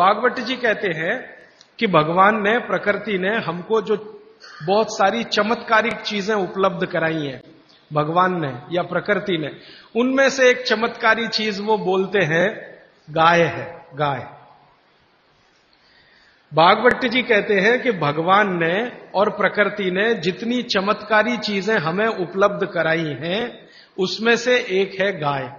बागवती जी कहते हैं कि भगवान ने, प्रकृति ने हमको जो बहुत सारी चमत्कारिक चीज़ें उपलब्ध कराई हैं, भगवान ने या प्रकृति ने, उनमें से एक चमत्कारी चीज़ वो बोलते हैं, गाय है, गाय। बागवट्टी जी कहते हैं कि भगवान ने और प्रकृति ने जितनी चमत्कारी चीज़ें हमें उपलब्ध कराई हैं, उसमें से एक है गाय।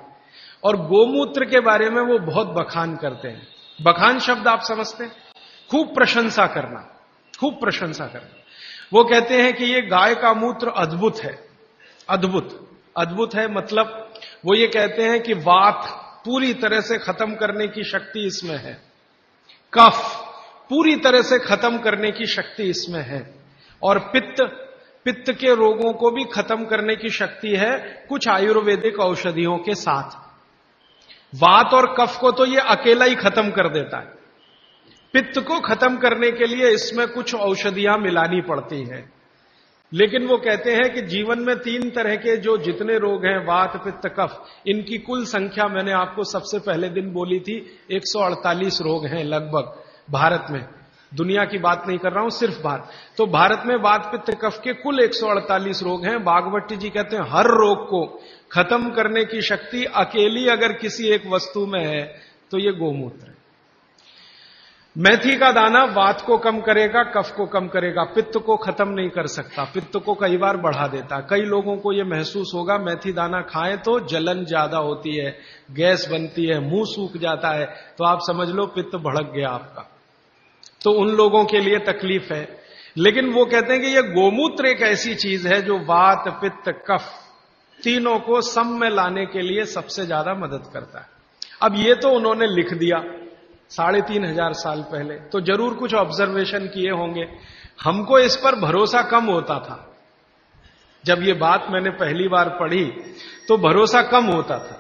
और गोमूत्र के बारे में वो बहुत बखान करते हैं। बखान शब्द आप समझते हैं। खूब प्रशंसा करना, खूब प्रशंसा करना। वो कहते हैं कि ये गाय का मूत्र अद्भुत है, अद्भुत अद्भुत है मतलब वो ये कहते हैं कि वात पूरी तरह से खत्म करने की शक्ति इसमें है। कफ पूरी तरह से खत्म करने की शक्ति इसमें है। और पित्त पित्त के रोगों को भी खत्म करने की शक्ति है कुछ आयुर्वेदिक औषधियों के साथ। वात और कफ को तो ये अकेला ही खत्म कर देता है। पित्त को खत्म करने के लिए इसमें कुछ औषधियाँ मिलानी पड़ती हैं। लेकिन वो कहते हैं कि जीवन में तीन तरह के जो जितने रोग हैं, वात, पित्त, कफ, इनकी कुल संख्या मैंने आपको सबसे पहले दिन बोली थी 148 रोग हैं लगभग भारत में। दुनिया की बात नहीं कर रहा हूँ, सिर्फ़ भारत तो भारत में वात, पित्त, कफ के कुल 148 रोग हैं। बागवती जी कहते हैं, हर रोग को खत्म करने की शक्ति अकेली अगर किसी एक वस्तु में है तो ये गोमूत्र है। मेथी का दाना वात को कम करेगा, कफ को कम करेगा, पित्त को खत्म नहीं कर सकता, पित्त को कई बार बढ़ा देता। कई लोगों को यह महसूस होगा, मेथी दाना खाएँ तो जलन ज़्यादा होती है, गैस बनती है, मुँह सूख जाता है तो आप समझ लो पित्त भड़क गया आपका। तो उन लोगों के लिए तकलीफ़ है। लेकिन वो कहते हैं कि यह गोमूत्र एक ऐसी चीज़ है जो वात, पित्त, कफ तीनों को सम में लाने के लिए सबसे ज़्यादा मदद करता है। अब ये तो उन्होंने लिख दिया साढ़े तीन हज़ार साल पहले तो ज़रूर कुछ ऑब्जर्वेशन किए होंगे। हमको इस पर भरोसा कम होता था। जब ये बात मैंने पहली बार पढ़ी तो भरोसा कम होता था।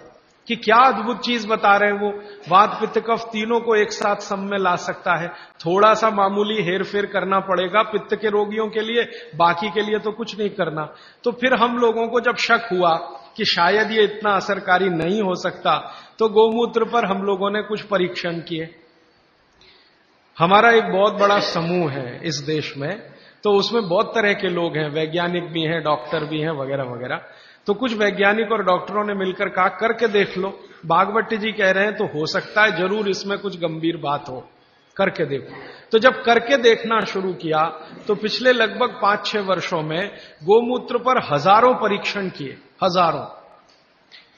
कि क्या अद्भुत चीज़ बता रहे हैं वो। वात पित्त कफ तीनों को एक साथ सम में ला सकता है। थोड़ा सा मामूली हेर फेर करना पड़ेगा पित्त के रोगियों के लिए, बाकी के लिए तो कुछ नहीं करना। तो फिर हम लोगों को जब शक हुआ कि शायद ये इतना असरकारी नहीं हो सकता तो गोमूत्र पर हम लोगों ने कुछ परीक्षण किए। हमारा एक बहुत बड़ा समूह है इस देश में तो उसमें बहुत तरह के लोग हैं, वैज्ञानिक भी हैं, डॉक्टर भी हैं, वगैरह वगैरह। तो कुछ वैज्ञानिक और डॉक्टरों ने मिलकर कहा, करके देख लो। बागवती जी कह रहे हैं तो हो सकता है ज़रूर इसमें कुछ गंभीर बात हो। करके देखो। तो जब करके देखना शुरू किया तो पिछले लगभग पाँच छह वर्षों में गोमूत्र पर हज़ारों परीक्षण किए, हज़ारों।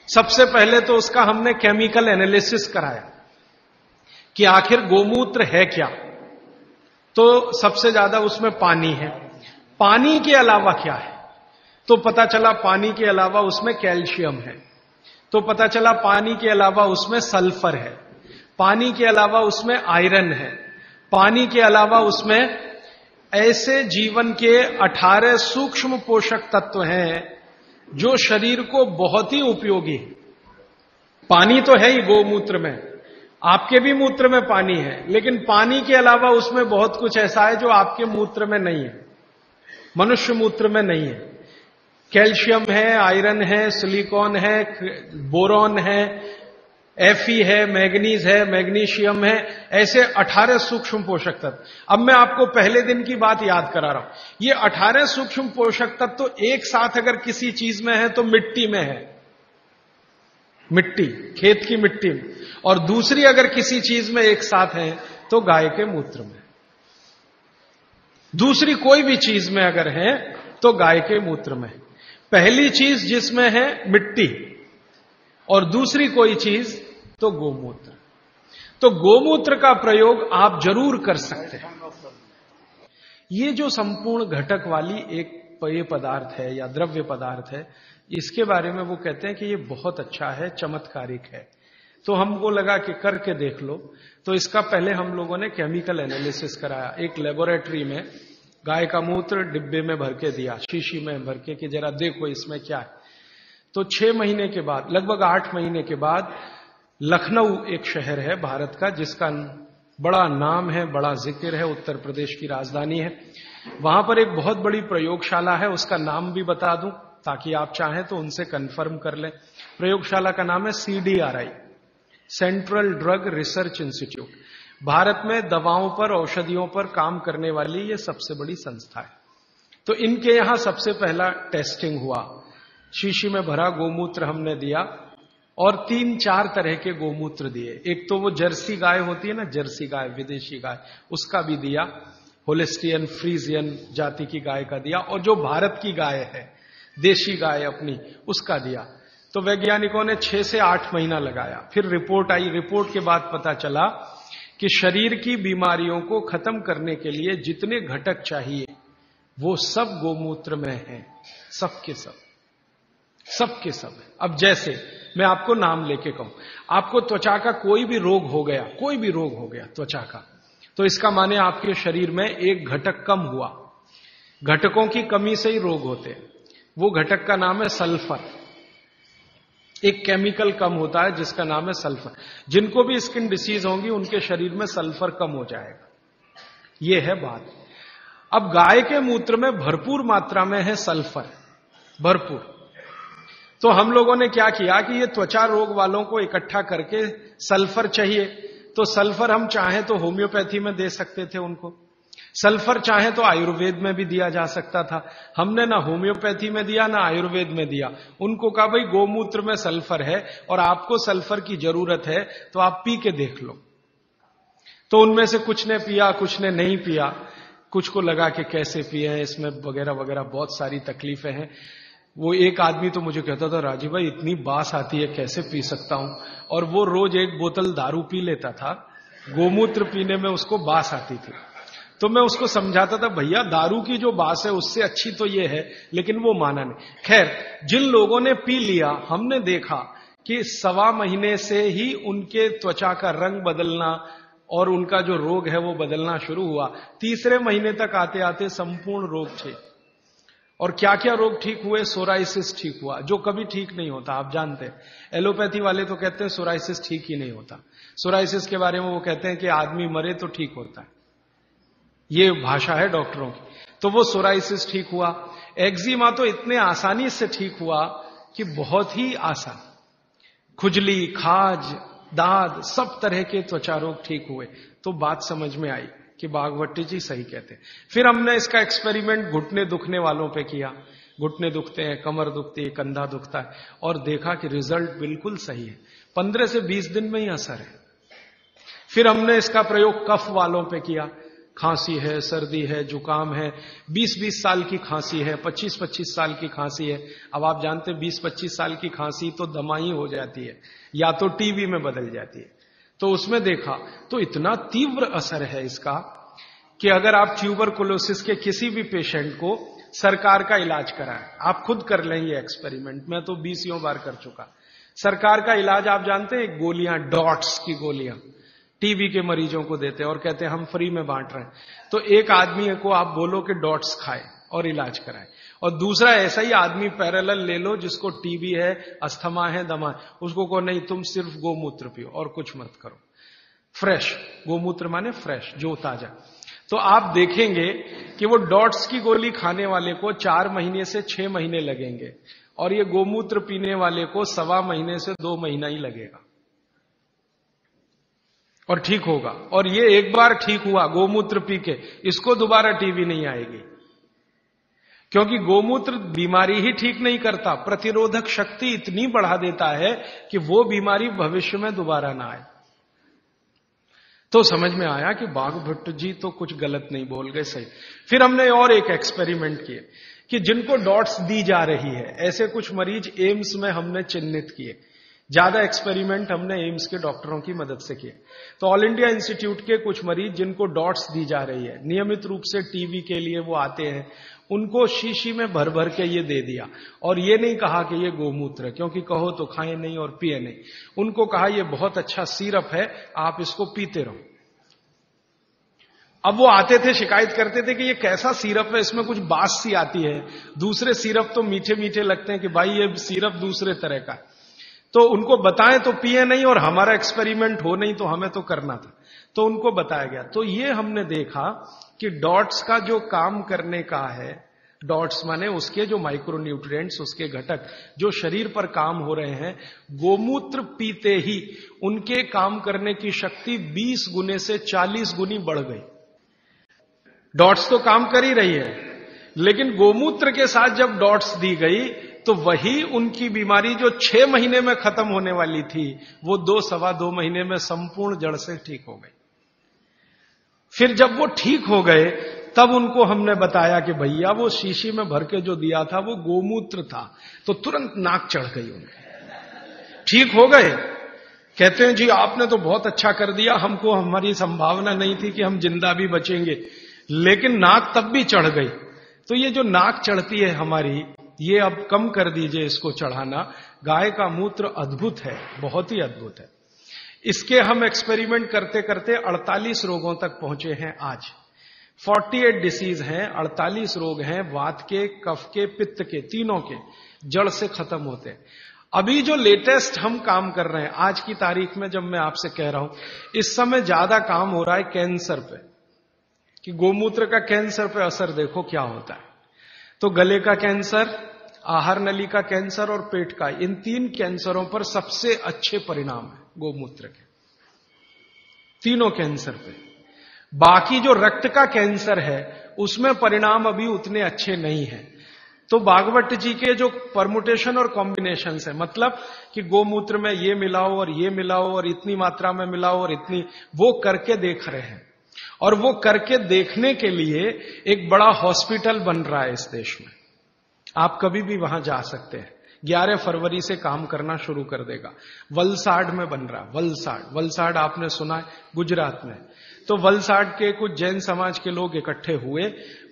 सबसे पहले तो उसका हमने केमिकल एनालिसिस कराया कि आखिर गोमूत्र है क्या। तो सबसे ज़्यादा उसमें पानी है। पानी के अलावा क्या है? तो पता चला पानी के अलावा उसमें कैल्शियम है। तो पता चला पानी के अलावा उसमें सल्फ़र है। पानी के अलावा उसमें आयरन है। पानी के अलावा उसमें ऐसे जीवन के 18 सूक्ष्म पोषक तत्व हैं जो शरीर को बहुत ही उपयोगी पानी तो है ही गोमूत्र में। आपके भी मूत्र में पानी है, लेकिन पानी के अलावा उसमें बहुत कुछ ऐसा है जो आपके मूत्र में नहीं है। मनुष्य मूत्र में नहीं है। कैल्शियम है, आयरन है, सिलिकॉन है, बोरॉन है एफी है, मैग्नीज है, मैग्नीशियम है, ऐसे 18 सूक्ष्म पोषक तत्व। अब मैं आपको पहले दिन की बात याद करा रहा हूँ। ये 18 सूक्ष्म पोषक तत्व तो एक साथ अगर किसी चीज़ में है तो मिट्टी में है। मिट्टी, खेत की मिट्टी में। और दूसरी अगर किसी चीज़ में एक साथ है तो गाय के मूत्र में। दूसरी कोई भी चीज़ में अगर है तो गाय के मूत्र में। पहली चीज़ जिसमें है मिट्टी, और दूसरी कोई चीज़ तो गोमूत्र। तो गोमूत्र का प्रयोग आप ज़रूर कर सकते हैं। ये जो संपूर्ण घटक वाली एक पेय पदार्थ है, या द्रव्य पदार्थ है, इसके बारे में वो कहते हैं कि ये बहुत अच्छा है, चमत्कारिक है। तो हमको लगा कि करके देख लो। तो इसका पहले हम लोगों ने केमिकल एनालिसिस कराया, एक लेबोरेटरी में। गाय का मूत्र डिब्बे में भर के दिया, शीशी में भर के कि जरा देखो इसमें क्या है। तो छह महीने के बाद, लगभग आठ महीने के बाद लखनऊ एक शहर है भारत का, जिसका बड़ा नाम है, बड़ा ज़िक्र है, उत्तर प्रदेश की राजधानी है। वहाँ पर एक बहुत बड़ी प्रयोगशाला है, उसका नाम भी बता दूँ, ताकि आप चाहें तो उनसे कंफर्म कर लें। प्रयोगशाला का नाम है CDRI Central Drug Research Institute Bharat में दवाओं पर, औषधियों पर काम करने वाली ये सबसे बड़ी संस्था है। तो इनके यहाँ सबसे पहला टेस्टिंग हुआ। शीशी में भरा गोमूत्र हमने दिया और तीन चार तरह के गोमूत्र दिए। एक तो वो जर्सी गाय होती है ना, जर्सी गाय, विदेशी गाय, उसका भी दिया। होलिस्टियन, फ्रीजियन जाति की गाय का दिया और जो भारत की गाय है, देशी गाय अपनी, उसका दिया। तो वैज्ञानिकों ने छह से आठ महीना लगाया। फिर रिपोर्ट आई, रिपोर्ट के बाद पता चला कि शरीर की बीमारियों को खत्म करने के लिए जितने घटक चाहिए, वो सब गोमूत्र में है। सबके सब। सबके सब अब जैसे, मैं आपको नाम लेके कहूँ। आपको त्वचा का कोई भी रोग हो गया, कोई भी रोग हो गया त्वचा का तो इसका माने आपके शरीर में एक घटक कम हुआ। घटकों की कमी से ही रोग होते हैं। वो घटक का नाम है सल्फ़र। एक केमिकल कम होता है, जिसका नाम है सल्फ़र। जिनको भी स्किन डिसीज होंगी, उनके शरीर में सल्फ़र कम हो जाएगा। यह है बात। अब गाय के मूत्र में भरपूर मात्रा में है सल्फ़र। भरपूर। तो हम लोगों ने क्या किया कि ये त्वचा रोग वालों को इकट्ठा करके सल्फ़र चाहिए। तो सल्फ़र हम चाहें तो होम्योपैथी में दे सकते थे उनको। सल्फ़र चाहे तो आयुर्वेद में भी दिया जा सकता था। हमने ना होम्योपैथी में दिया, ना आयुर्वेद में दिया। उनको कहा, भाई, गोमूत्र में सल्फ़र है और आपको सल्फ़र की ज़रूरत है तो आप पी के देख लो। तो उनमें से कुछ ने पिया, कुछ ने नहीं पिया। कुछ को लगा कि कैसे पिए इसमें वगैरह वगैरह बहुत सारी तकलीफें हैं। वो एक आदमी तो मुझे कहता था राजीव भाई, इतनी बास आती है, कैसे पी सकता हूँ? और वो रोज एक बोतल दारू पी लेता था। गोमूत्र पीने में उसको बास आती थी। तो मैं उसको समझाता था, भैया, दारू की जो बास है, उससे अच्छी तो ये है, लेकिन वो माना नहीं। खैर, जिन लोगों ने पी लिया, हमने देखा कि सवा महीने से ही उनके त्वचा का रंग बदलना और उनका जो रोग है, वो बदलना शुरू हुआ। तीसरे महीने तक आते आते संपूर्ण रोग थे और क्या क्या रोग ठीक हुए? सोराइसिस ठीक हुआ, जो कभी ठीक नहीं होता, आप जानते हैं। एलोपैथी वाले तो कहते हैं, सोराइसिस ठीक ही नहीं होता। सोराइसिस के बारे में वो कहते हैं कि आदमी मरे तो ठीक होता है। ये भाषा है डॉक्टरों की। तो वो सोराइसिस ठीक हुआ। एक्जिमा तो इतने आसानी से ठीक हुआ कि बहुत ही आसान। खुजली, खाज, दाद, सब तरह के त्वचा रोग ठीक हुए। तो बात समझ में आई कि बागवट्टी जी सही कहते हैं। फिर हमने इसका एक्सपेरिमेंट घुटने दुखने वालों पे किया। घुटने दुखते हैं, कमर दुखती है, कंधा दुखता है। और देखा कि रिज़ल्ट बिल्कुल सही है। पंद्रह से बीस दिन में ही असर है। फिर हमने इसका प्रयोग कफ वालों पे किया। खांसी है, सर्दी है, जुकाम है 20-20 साल की खांसी है 25-25 साल की खांसी है। अब आप जानते हैं 20-25 साल की खांसी तो दमाई हो जाती है, या तो टीवी में बदल जाती है। तो उसमें देखा तो इतना तीव्र असर है इसका कि अगर आप ट्यूबरकुलोसिस के किसी भी पेशेंट को सरकार का इलाज कराएँ, आप खुद कर लें ये एक्सपेरिमेंट। मैं तो बीसियों बार कर चुका। सरकार का इलाज, आप जानते हैं गोलियाँ, डॉट्स की गोलियाँ। टीबी के मरीजों को देते हैं और कहते हैं, हम फ्री में बांट रहे हैं। तो एक आदमी को आप बोलो कि डॉट्स खाए और इलाज कराए। और दूसरा ऐसा ही आदमी पैरेलल ले लो जिसको टीबी है, अस्थमा है, दमा है। उसको को नहीं, तुम सिर्फ़ गोमूत्र पियो और कुछ मत करो। फ्रेश। गोमूत्र माने फ्रेश, जो ताज़ा। तो आप देखेंगे कि वो डॉट्स की गोली खाने वाले को चार महीने से छह महीने लगेंगे। और ये गोमूत्र पीने वाले को सवा महीने से दो महीना ही लगेगा। और ठीक होगा। और ये एक बार ठीक हुआ, गोमूत्र पी के, इसको दोबारा टीबी नहीं आएगी। क्योंकि गोमूत्र बीमारी ही ठीक नहीं करता, प्रतिरोधक शक्ति इतनी बढ़ा देता है कि वो बीमारी भविष्य में दोबारा ना आए। तो समझ में आया कि बाघ भट्ट जी तो कुछ गलत नहीं बोल गए, सही। फिर हमने और एक एक्सपेरिमेंट किए, कि जिनको डॉट्स दी जा रही है, ऐसे कुछ मरीज़ एम्स में हमने चिन्हित किए। ज़्यादा एक्सपेरिमेंट हमने एम्स के डॉक्टरों की मदद से किए। तो ऑल इंडिया इंस्टीट्यूट के कुछ मरीज़ जिनको डॉट्स दी जा रही है, नियमित रूप से टीवी के लिए वो आते हैं, उनको शीशी में भर भर के ये दे दिया। और ये नहीं कहा कि ये गोमूत्र, क्योंकि कहो तो खाए नहीं और पिए नहीं। उनको कहा, ये बहुत अच्छा सीरप है, आप इसको पीते रहो। अब वो आते थे, शिकायत करते थे कि ये कैसा सीरप है, इसमें कुछ बास सी आती है। दूसरे सीरप तो मीठे मीठे लगते हैं कि भाई, ये सीरप दूसरे तरह का तो उनको बताएँ तो पिए नहीं और हमारा एक्सपेरिमेंट हो नहीं तो हमें तो करना था। तो उनको बताया गया। तो ये हमने देखा कि डॉट्स का जो काम करने का है डॉट्स माने उसके जो माइक्रो न्यूट्रिएंट्स उसके घटक, जो शरीर पर काम हो रहे हैं, गोमूत्र पीते ही उनके काम करने की शक्ति 20 गुने से 40 गुनी बढ़ गई। डॉट्स तो काम कर ही रही है। लेकिन गोमूत्र के साथ जब डॉट्स दी गई तो वही उनकी बीमारी जो छह महीने में खत्म होने वाली थी, वो दो, सवा दो महीने में संपूर्ण जड़ से ठीक हो गई। फिर जब वो ठीक हो गए, तब उनको हमने बताया कि भैया, वो शीशी में भर के जो दिया था, वो गोमूत्र था। तो तुरंत नाक चढ़ गई उनकी। ठीक हो गए। कहते हैं, जी, आपने तो बहुत अच्छा कर दिया। हमको हमारी संभावना नहीं थी कि हम ज़िंदा भी बचेंगे। लेकिन नाक तब भी चढ़ गई। तो ये जो नाक चढ़ती है हमारी ये अब कम कर दीजिए इसको चढ़ाना। गाय का मूत्र अद्भुत है, बहुत ही अद्भुत है। इसके हम एक्सपेरिमेंट करते करते 48 रोगों तक पहुँचे हैं आज। 48 डिसीज हैं 48 रोग हैं, वात के, कफ के, पित्त के, तीनों के, जड़ से खत्म होते हैं। अभी जो लेटेस्ट हम काम कर रहे हैं, आज की तारीख में जब मैं आपसे कह रहा हूँ, इस समय ज़्यादा काम हो रहा है कैंसर पे। कि गोमूत्र का कैंसर पे असर देखो क्या होता है। तो गले का कैंसर, आहार नली का कैंसर और पेट का, इन तीन कैंसरों पर सबसे अच्छे परिणाम है गोमूत्र के। तीनों कैंसर पे। बाकी जो रक्त का कैंसर है, उसमें परिणाम अभी उतने अच्छे नहीं है। तो बागवट जी के जो परमुटेशन और कॉम्बिनेशन है मतलब कि गोमूत्र में ये मिलाओ और ये मिलाओ और इतनी मात्रा में मिलाओ और इतनी, वो करके देख रहे हैं। और वो करके देखने के लिए एक बड़ा हॉस्पिटल बन रहा है इस देश में। आप कभी भी वहाँ जा सकते हैं। 11 फरवरी से काम करना शुरू कर देगा। वलसाड में बन रहा, वलसाड। वलसाड आपने सुना है, गुजरात में। तो वलसाड के कुछ जैन समाज के लोग इकट्ठे हुए,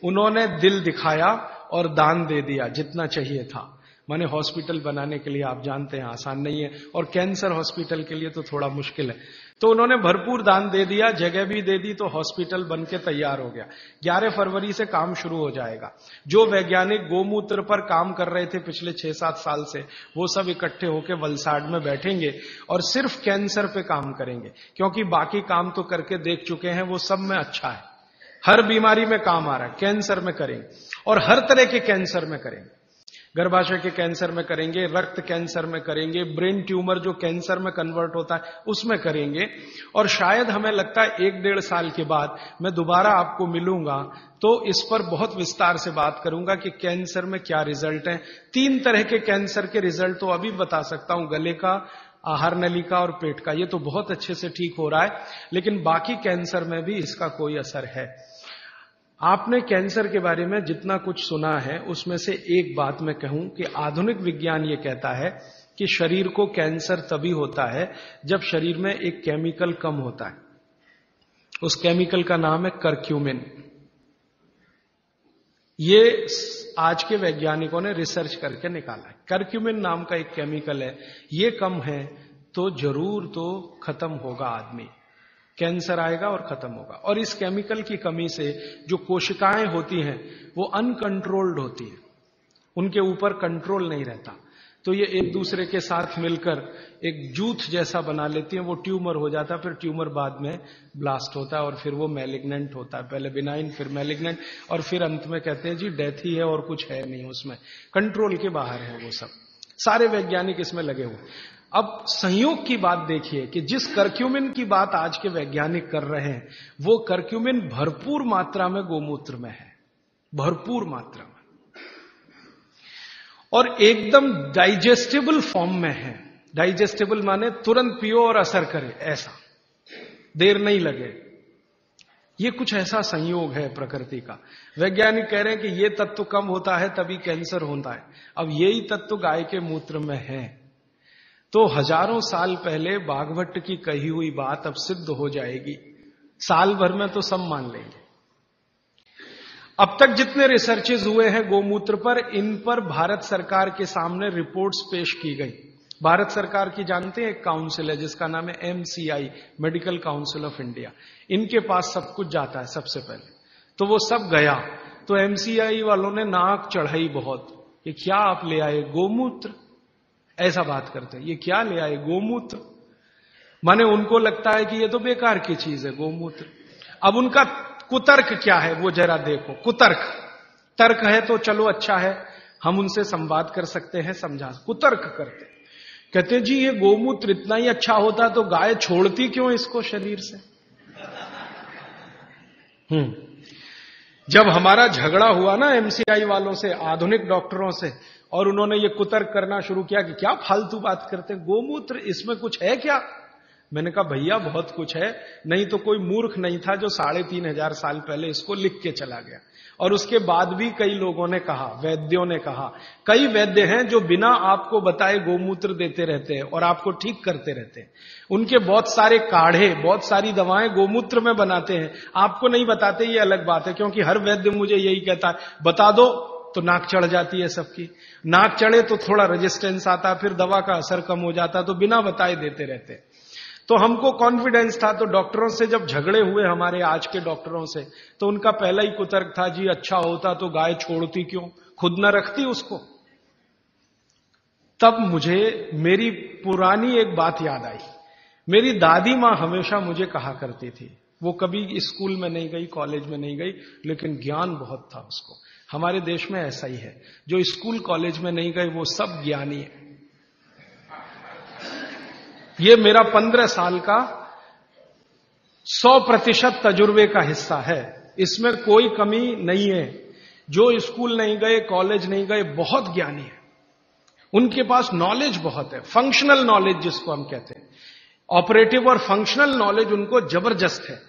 उन्होंने दिल दिखाया और दान दे दिया, जितना चाहिए था। माने हॉस्पिटल बनाने के लिए आप जानते हैं, आसान नहीं है। और कैंसर हॉस्पिटल के लिए तो थोड़ा मुश्किल है। तो उन्होंने भरपूर दान दे दिया, जगह भी दे दी तो हॉस्पिटल बन के तैयार हो गया। 11 फरवरी से काम शुरू हो जाएगा। जो वैज्ञानिक गोमूत्र पर काम कर रहे थे पिछले छह सात साल से, वो सब इकट्ठे होकर वलसाड में बैठेंगे और सिर्फ़ कैंसर पे काम करेंगे, क्योंकि बाकी काम तो करके देख चुके हैं, वो सब में अच्छा है। हर बीमारी में काम आ रहा है, कैंसर में करेंगे और हर तरह के कैंसर में करेंगे। गर्भाशय के कैंसर में करेंगे, रक्त कैंसर में करेंगे, ब्रेन ट्यूमर जो कैंसर में कन्वर्ट होता है, उसमें करेंगे। और शायद हमें लगता है एक डेढ़ साल के बाद मैं दोबारा आपको मिलूँगा तो इस पर बहुत विस्तार से बात करूँगा कि कैंसर में क्या रिज़ल्ट है। तीन तरह के कैंसर के रिज़ल्ट तो अभी बता सकता हूँ, गले का, आहार नली का और पेट का। ये तो बहुत अच्छे से ठीक हो रहा है, लेकिन बाकी कैंसर में भी इसका कोई असर है। आपने कैंसर के बारे में जितना कुछ सुना है, उसमें से एक बात मैं कहूँ कि आधुनिक विज्ञान ये कहता है कि शरीर को कैंसर तभी होता है जब शरीर में एक केमिकल कम होता है। उस केमिकल का नाम है करक्यूमिन। ये आज के वैज्ञानिकों ने रिसर्च करके निकाला है। करक्यूमिन नाम का एक केमिकल है। ये कम है तो ज़रूर तो खत्म होगा आदमी। कैंसर आएगा और खत्म होगा। और इस केमिकल की कमी से जो कोशिकाएँ होती हैं, वो अनकंट्रोल्ड होती है। उनके ऊपर कंट्रोल नहीं रहता। तो ये एक दूसरे के साथ मिलकर एक जूथ जैसा बना लेती है, वो ट्यूमर हो जाता है, फिर ट्यूमर बाद में ब्लास्ट होता है और फिर वो मेलिग्नेंट होता है। पहले बिनाइन फिर मेलिग्नेंट और फिर अंत में कहते हैं, जी डेथ ही है और कुछ है नहीं उसमें। कंट्रोल के बाहर है वो सब। सारे वैज्ञानिक इसमें लगे हुए अब संयोग की बात देखिए कि जिस करक्यूमिन की बात आज के वैज्ञानिक कर रहे हैं, वो करक्यूमिन भरपूर मात्रा में गोमूत्र में है। भरपूर मात्रा में। और एकदम डाइजेस्टेबल फॉर्म में है। डाइजेस्टेबल माने तुरंत पियो और असर करे, ऐसा। देर नहीं लगे। ये कुछ ऐसा संयोग है प्रकृति का। वैज्ञानिक कह रहे हैं कि ये तत्व कम होता है, तभी कैंसर होता है। अब यही तत्व गाय के मूत्र में है। तो हज़ारों साल पहले बागभट्ट की कही हुई बात अब सिद्ध हो जाएगी। साल भर में तो सब मान लेंगे। अब तक जितने रिसर्चेज हुए हैं गोमूत्र पर, इन पर भारत सरकार के सामने रिपोर्ट्स पेश की गई। भारत सरकार की जानते हैं एक काउंसिल है, जिसका नाम है MCI Medical Council of India इनके पास सब कुछ जाता है सबसे पहले। तो वो सब गया। तो एमसीआई वालों ने नाक चढ़ाई बहुत। कि क्या आप ले आए गोमूत्र? ऐसा बात करते हैं। ये क्या ले आए? गोमूत्र। माने उनको लगता है कि ये तो बेकार की चीज़ है, गोमूत्र। अब उनका कुतर्क क्या है? वो जरा देखो। कुतर्क। तर्क है तो चलो अच्छा है। हम उनसे संवाद कर सकते हैं, समझा। कुतर्क करते कहते जी, ये गोमूत्र इतना ही अच्छा होता तो गाय छोड़ती क्यों इसको शरीर से? हम्म। जब हमारा झगड़ा हुआ ना एमसीआई वालों से, आधुनिक डॉक्टरों से और उन्होंने ये कुतर्क करना शुरू किया कि क्या फालतू बात करते हैं? गोमूत्र इसमें कुछ है क्या? मैंने कहा, भैया, बहुत कुछ है। नहीं तो कोई मूर्ख नहीं था जो साढ़े तीन हज़ार साल पहले इसको लिख के चला गया। और उसके बाद भी कई लोगों ने कहा, वैद्यों ने कहा, कई वैद्य हैं जो बिना आपको बताए गोमूत्र देते रहते हैं और आपको ठीक करते रहते हैं। उनके बहुत सारे काढ़े, बहुत सारी दवाएँ गोमूत्र में बनाते हैं। आपको नहीं बताते, ये अलग बात है, क्योंकि हर वैद्य मुझे यही कहता है, बता दो तो नाक चढ़ जाती है सबकी। नाक चढ़े तो थोड़ा रेजिस्टेंस आता, फिर दवा का असर कम हो जाता तो बिना बताए देते रहते। तो हमको कॉन्फिडेंस था तो डॉक्टरों से जब झगड़े हुए हमारे आज के डॉक्टरों से तो उनका पहला ही कुतर्क था, जी अच्छा होता तो गाय छोड़ती क्यों? खुद ना रखती उसको। तब मुझे मेरी पुरानी एक बात याद आई। मेरी दादी माँ हमेशा मुझे कहा करती थी। वो कभी स्कूल में नहीं गई, कॉलेज में नहीं गई, लेकिन ज्ञान बहुत था उसको। हमारे देश में ऐसा ही है। जो स्कूल कॉलेज में नहीं गए, वो सब ज्ञानी है। ये मेरा पंद्रह साल का सौ प्रतिशत तजुर्बे का हिस्सा है। इसमें कोई कमी नहीं है। जो स्कूल नहीं गए, कॉलेज नहीं गए, बहुत ज्ञानी है। उनके पास नॉलेज बहुत है। फंक्शनल नॉलेज जिसको हम कहते हैं। ऑपरेटिव और फंक्शनल नॉलेज उनको ज़बरदस्त है।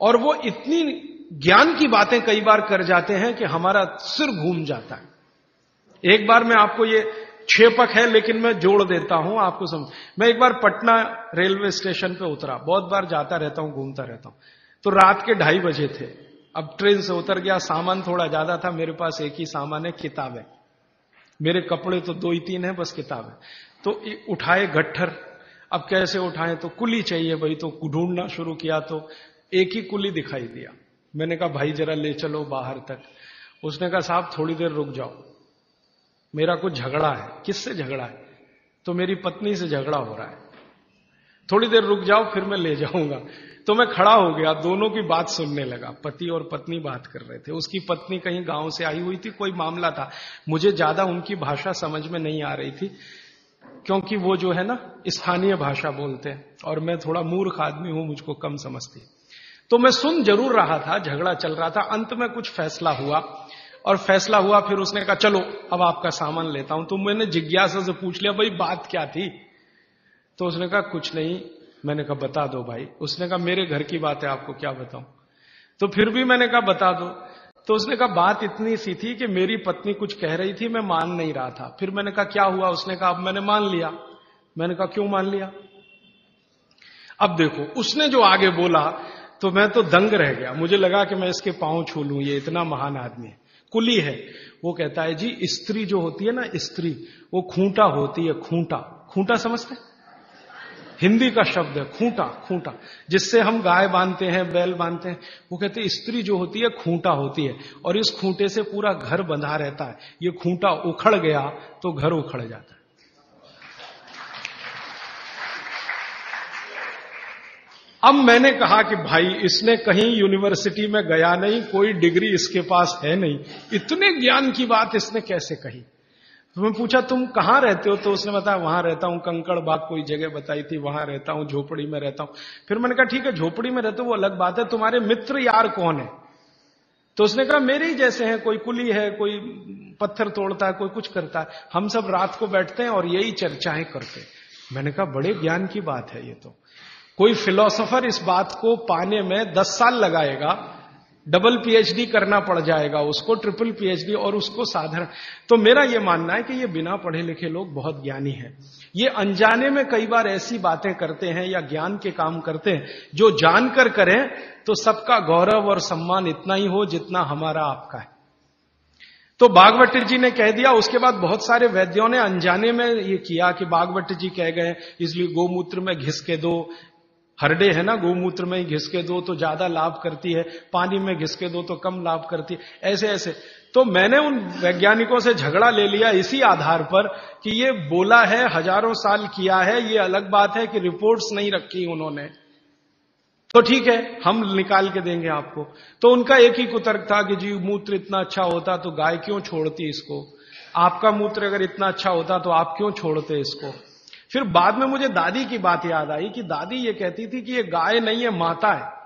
और वो इतनी ज्ञान की बातें कई बार कर जाते हैं कि हमारा सिर घूम जाता है। एक बार मैं आपको ये क्षेपक है, लेकिन मैं जोड़ देता हूँ आपको समझ। मैं एक बार पटना रेलवे स्टेशन पे उतरा। बहुत बार जाता रहता हूँ, घूमता रहता हूँ। तो रात के ढाई बजे थे। अब ट्रेन से उतर गया, सामान थोड़ा ज़्यादा था, मेरे पास एक ही सामान है, किताब है। मेरे कपड़े तो दो ही तीन है, बस किताब है। तो उठाए गट्ठर। अब कैसे उठाए? तो कुली चाहिए भाई तो ढूंढना शुरू किया तो एक ही कुली दिखाई दिया। मैंने कहा, भाई, जरा ले चलो बाहर तक. उसने कहा, साहब, थोड़ी देर रुक जाओ। मेरा कुछ झगड़ा है। किससे झगड़ा है? तो मेरी पत्नी से झगड़ा हो रहा है। थोड़ी देर रुक जाओ, फिर मैं ले जाऊँगा। तो मैं खड़ा हो गया, दोनों की बात सुनने लगा। पति और पत्नी बात कर रहे थे। उसकी पत्नी कहीं गाँव से आई हुई थी, कोई मामला था। मुझे ज़्यादा उनकी भाषा समझ में नहीं आ रही थी, क्योंकि वो जो है ना, स्थानीय भाषा बोलते हैं। और मैं थोड़ा मूर्ख आदमी हूँ, मुझको कम समझती। तो मैं सुन ज़रूर रहा था, झगड़ा चल रहा था, अंत में कुछ फैसला हुआ। और फैसला हुआ, फिर उसने कहा, चलो, अब आपका सामान लेता हूँ। तो मैंने जिज्ञासा से पूछ लिया, भाई, बात क्या थी? तो उसने कहा, कुछ नहीं। मैंने कहा, बता दो भाई। उसने कहा, मेरे घर की बात है आपको क्या बताऊँ? तो फिर भी मैंने कहा, बता दो। तो उसने कहा, बात इतनी सी थी कि मेरी पत्नी कुछ कह रही थी, मैं मान नहीं रहा था। फिर मैंने कहा, क्या हुआ? उसने कहा, अब मैंने मान लिया। मैंने कहा, क्यों मान लिया? अब देखो, उसने जो आगे बोला तो मैं तो दंग रह गया। मुझे लगा कि मैं इसके पाँव छू लू, ये इतना महान आदमी है। कुली है। वो कहता है, जी, स्त्री जो होती है ना, स्त्री, वो खूंटा होती है, खूंटा। खूंटा समझते हिंदी का शब्द है, खूंटा खूंटा, जिससे हम गाय बांधते हैं, बैल बांधते हैं। वो कहते हैं, स्त्री जो होती है, खूंटा होती है और इस खूंटे से पूरा घर बंधा रहता है। ये खूंटा उखड़ गया तो घर उखड़ जाता है। अब मैंने कहा कि भाई, इसने कहीं यूनिवर्सिटी में गया नहीं, कोई डिग्री इसके पास है नहीं। इतने ज्ञान की बात इसने कैसे कही? तो मैं पूछा, तुम कहाँ रहते हो? तो उसने बताया, वहाँ रहता हूँ, कंकड़ बाग कोई जगह बताई थी, वहाँ रहता हूँ, झोपड़ी में रहता हूँ। फिर मैंने कहा, ठीक है, झोपड़ी में रहते हो, वो अलग बात है, तुम्हारे मित्र यार कौन है? तो उसने कहा, मेरे ही जैसे हैं, कोई कुली है, कोई पत्थर तोड़ता है, कोई कुछ करता है। हम सब रात को बैठते हैं और यही चर्चाएँ करते हैं। मैंने कहा, बड़े ज्ञान की बात है ये तो। कोई फिलोसोफर इस बात को पाने में दस साल लगाएगा, डबल पीएचडी करना पड़ जाएगा, उसको ट्रिपल पीएचडी और उसको साधारण। तो मेरा यह मानना है कि ये बिना पढ़े लिखे लोग बहुत ज्ञानी हैं। ये अनजाने में कई बार ऐसी बातें करते हैं या ज्ञान के काम करते हैं, जो जानकर करें तो सबका गौरव और सम्मान इतना ही हो जितना हमारा आपका है। तो बागवटी जी ने कह दिया, उसके बाद बहुत सारे वैद्यों ने अनजाने में ये किया कि बागवट जी कह गए, इसलिए गोमूत्र में घिस के दो हरडे है ना गोमूत्र में घिस के दो तो ज़्यादा लाभ करती है, पानी में घिस के दो तो कम लाभ करती है, ऐसे ऐसे। तो मैंने उन वैज्ञानिकों से झगड़ा ले लिया इसी आधार पर कि ये बोला है, हज़ारों साल किया है, ये अलग बात है कि रिपोर्ट्स नहीं रखी उन्होंने। तो ठीक है, हम निकाल के देंगे आपको। तो उनका एक ही कुतर्क था कि जी, मूत्र इतना अच्छा होता तो गाय क्यों छोड़ती इसको? आपका मूत्र अगर इतना अच्छा होता तो आप क्यों छोड़ते इसको? फिर बाद में मुझे दादी की बात याद आई कि दादी ये कहती थी कि ये गाय नहीं है माता है।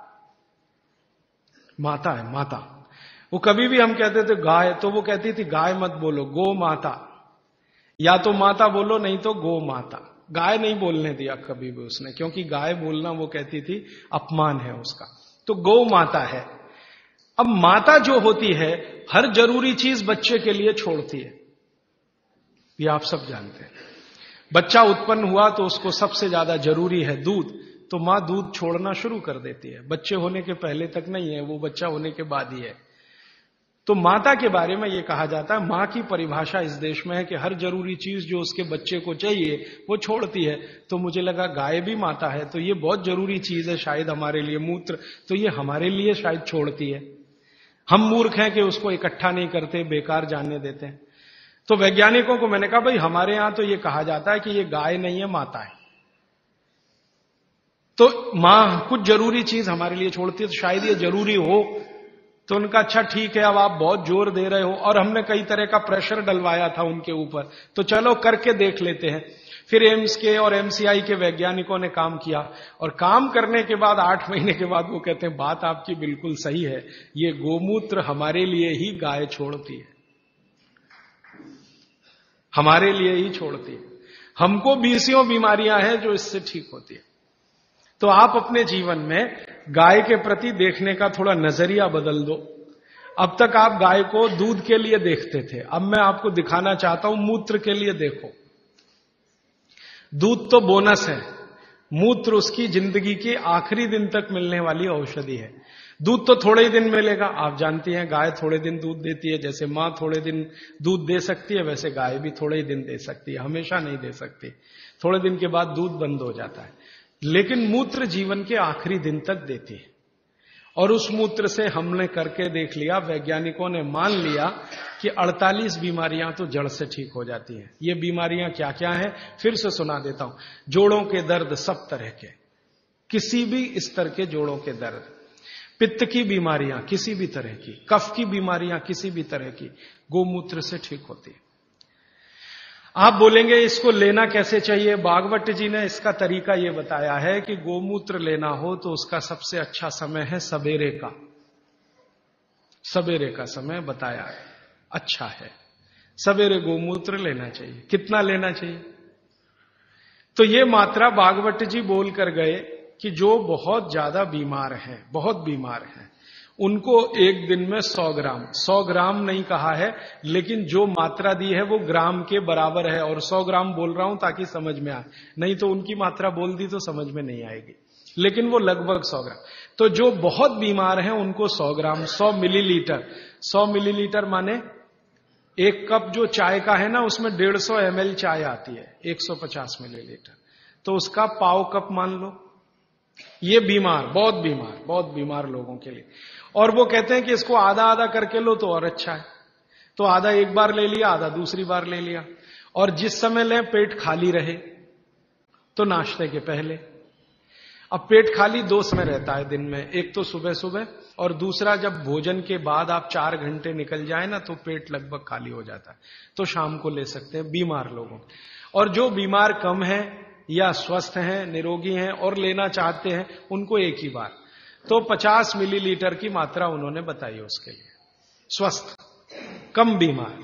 माता है, माता। वो कभी भी हम कहते थे गाय तो वो कहती थी, गाय मत बोलो, गो माता। या तो माता बोलो, नहीं तो गो माता। गाय नहीं बोलने दिया कभी भी उसने, क्योंकि गाय बोलना, वो कहती थी, अपमान है उसका। तो गौ माता है। अब माता जो होती है, हर ज़रूरी चीज़ बच्चे के लिए छोड़ती है। ये आप सब जानते हैं। बच्चा उत्पन्न हुआ तो उसको सबसे ज़्यादा ज़रूरी है दूध तो माँ दूध छोड़ना शुरू कर देती है। बच्चे होने के पहले तक नहीं है, वो बच्चा होने के बाद ही है। तो माता के बारे में यह कहा जाता है, माँ की परिभाषा इस देश में है कि हर ज़रूरी चीज़ जो उसके बच्चे को चाहिए, वो छोड़ती है। तो मुझे लगा गाय भी माता है तो ये बहुत ज़रूरी चीज़ है शायद हमारे लिए मूत्र तो ये हमारे लिए शायद छोड़ती है। हम मूर्ख हैं कि उसको इकट्ठा नहीं करते, बेकार जानने देते हैं। तो वैज्ञानिकों को मैंने कहा, भाई, हमारे यहाँ तो ये कहा जाता है कि ये गाय नहीं है, माता है। तो माँ कुछ ज़रूरी चीज़ हमारे लिए छोड़ती है तो शायद ये ज़रूरी हो। तो उनका अच्छा ठीक है, अब आप बहुत ज़ोर दे रहे हो। और हमने कई तरह का प्रेशर डलवाया था उनके ऊपर। तो चलो, करके देख लेते हैं। फिर एम्स के और एमसीआई के वैज्ञानिकों ने काम किया। और काम करने के बाद, आठ महीने के बाद वो कहते हैं, बात आपकी बिल्कुल सही है। ये गोमूत्र हमारे लिए ही गाय छोड़ती है। हमारे लिए ही छोड़ती है। हमको बीसियों बीमारियाँ हैं जो इससे ठीक होती है। तो आप अपने जीवन में गाय के प्रति देखने का थोड़ा नज़रिया बदल दो। अब तक आप गाय को दूध के लिए देखते थे। अब मैं आपको दिखाना चाहता हूँ, मूत्र के लिए देखो। दूध तो बोनस है। मूत्र उसकी ज़िंदगी के आखिरी दिन तक मिलने वाली औषधि है। दूध तो थोड़े ही दिन मिलेगा। आप जानती हैं, गाय थोड़े दिन दूध देती है, जैसे माँ थोड़े दिन दूध दे सकती है, वैसे गाय भी थोड़े ही दिन दे सकती है, हमेशा नहीं दे सकती। थोड़े दिन के बाद दूध बंद हो जाता है। लेकिन मूत्र जीवन के आखिरी दिन तक देती है। और उस मूत्र से हमने करके देख लिया, वैज्ञानिकों ने मान लिया कि 48 बीमारियाँ तो जड़ से ठीक हो जाती हैं। ये बीमारियाँ क्या क्या हैं? फिर से सुना देता हूँ। जोड़ों के दर्द सब तरह के। किसी भी स्तर के जोड़ों के दर्द। पित्त की बीमारियाँ किसी भी तरह की, कफ की बीमारियाँ किसी भी तरह की, गोमूत्र से ठीक होती है। आप बोलेंगे, इसको लेना कैसे चाहिए? बागवट जी ने इसका तरीका यह बताया है कि गोमूत्र लेना हो तो उसका सबसे अच्छा समय है सवेरे का। सवेरे का समय बताया है। अच्छा है। सवेरे गोमूत्र लेना चाहिए। कितना लेना चाहिए? तो ये मात्रा बागवट जी बोल कर गए कि जो बहुत ज़्यादा बीमार हैं, बहुत बीमार हैं, उनको एक दिन में सौ ग्राम सौ ग्राम नहीं कहा है, लेकिन जो मात्रा दी है वो ग्राम के बराबर है, और सौ ग्राम बोल रहा हूँ ताकि समझ में आए। नहीं तो उनकी मात्रा बोल दी तो समझ में नहीं आएगी। लेकिन वो लगभग सौ ग्राम। तो जो बहुत बीमार हैं, उनको सौ ग्राम, सौ मिलीलीटर। सौ मिलीलीटर माने एक कप जो चाय का है ना, उसमें डेढ़ सौ चाय आती है, एक सौ पचास मिलीलीटर। तो उसका पाव कप मान लो। ये बीमार, बहुत बीमार बहुत बीमार लोगों के लिए। और वो कहते हैं कि इसको आधा आधा करके लो तो और अच्छा है। तो आधा एक बार ले लिया, आधा दूसरी बार ले लिया। और जिस समय लें, पेट खाली रहे तो नाश्ते के पहले। अब पेट खाली दो समय रहता है दिन में। एक तो सुबह सुबह और दूसरा जब भोजन के बाद आप चार घंटे निकल जाए ना तो पेट लगभग खाली हो जाता है। तो शाम को ले सकते हैं, बीमार लोगों। और जो बीमार कम है या स्वस्थ हैं, निरोगी हैं और लेना चाहते हैं, उनको एक ही बार। तो 50 मिलीलीटर की मात्रा उन्होंने बताई उसके लिए। स्वस्थ, कम बीमार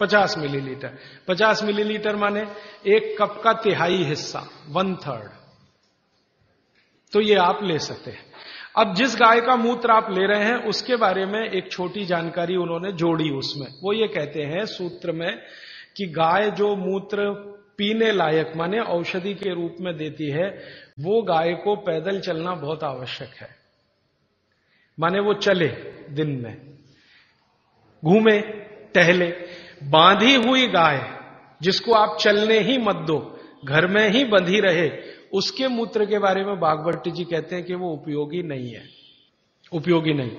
50 मिलीलीटर। 50 मिलीलीटर माने एक कप का तिहाई हिस्सा वन थर्ड तो ये आप ले सकते हैं। अब जिस गाय का मूत्र आप ले रहे हैं, उसके बारे में एक छोटी जानकारी उन्होंने जोड़ी उसमें। वो ये कहते हैं, सूत्र में कि गाय जो मूत्र पीने लायक, माने औषधि के रूप में देती है, वो गाय को पैदल चलना बहुत आवश्यक है। माने वो चले दिन में, घूमे, टहले, बांधी हुई गाय जिसको आप चलने ही मत दो, घर में ही बंधी रहे, उसके मूत्र के बारे में बागवटी जी कहते हैं कि वो उपयोगी नहीं है। उपयोगी नहीं।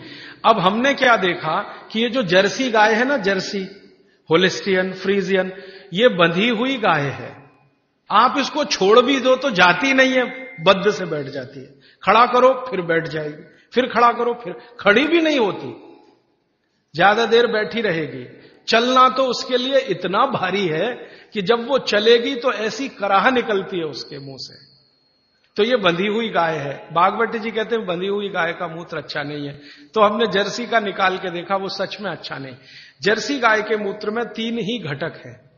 अब हमने क्या देखा कि ये जो जर्सी गाय है ना, जर्सी, होलिस्टियन, फ्रीजियन ये बंधी हुई गाय है। आप इसको छोड़ भी दो तो जाती नहीं है, बद्ध से बैठ जाती है। खड़ा करो, फिर बैठ जाएगी। फिर खड़ा करो, फिर खड़ी भी नहीं होती। ज़्यादा देर बैठी रहेगी। चलना तो उसके लिए इतना भारी है कि जब वो चलेगी तो ऐसी कराह निकलती है उसके मुँह से। तो ये बंधी हुई गाय है। बागवती जी कहते हैं, बंधी हुई गाय का मूत्र अच्छा नहीं है। तो हमने जर्सी का निकाल के देखा, वो सच में अच्छा नहीं। जर्सी गाय के मूत्र में तीन ही घटक है।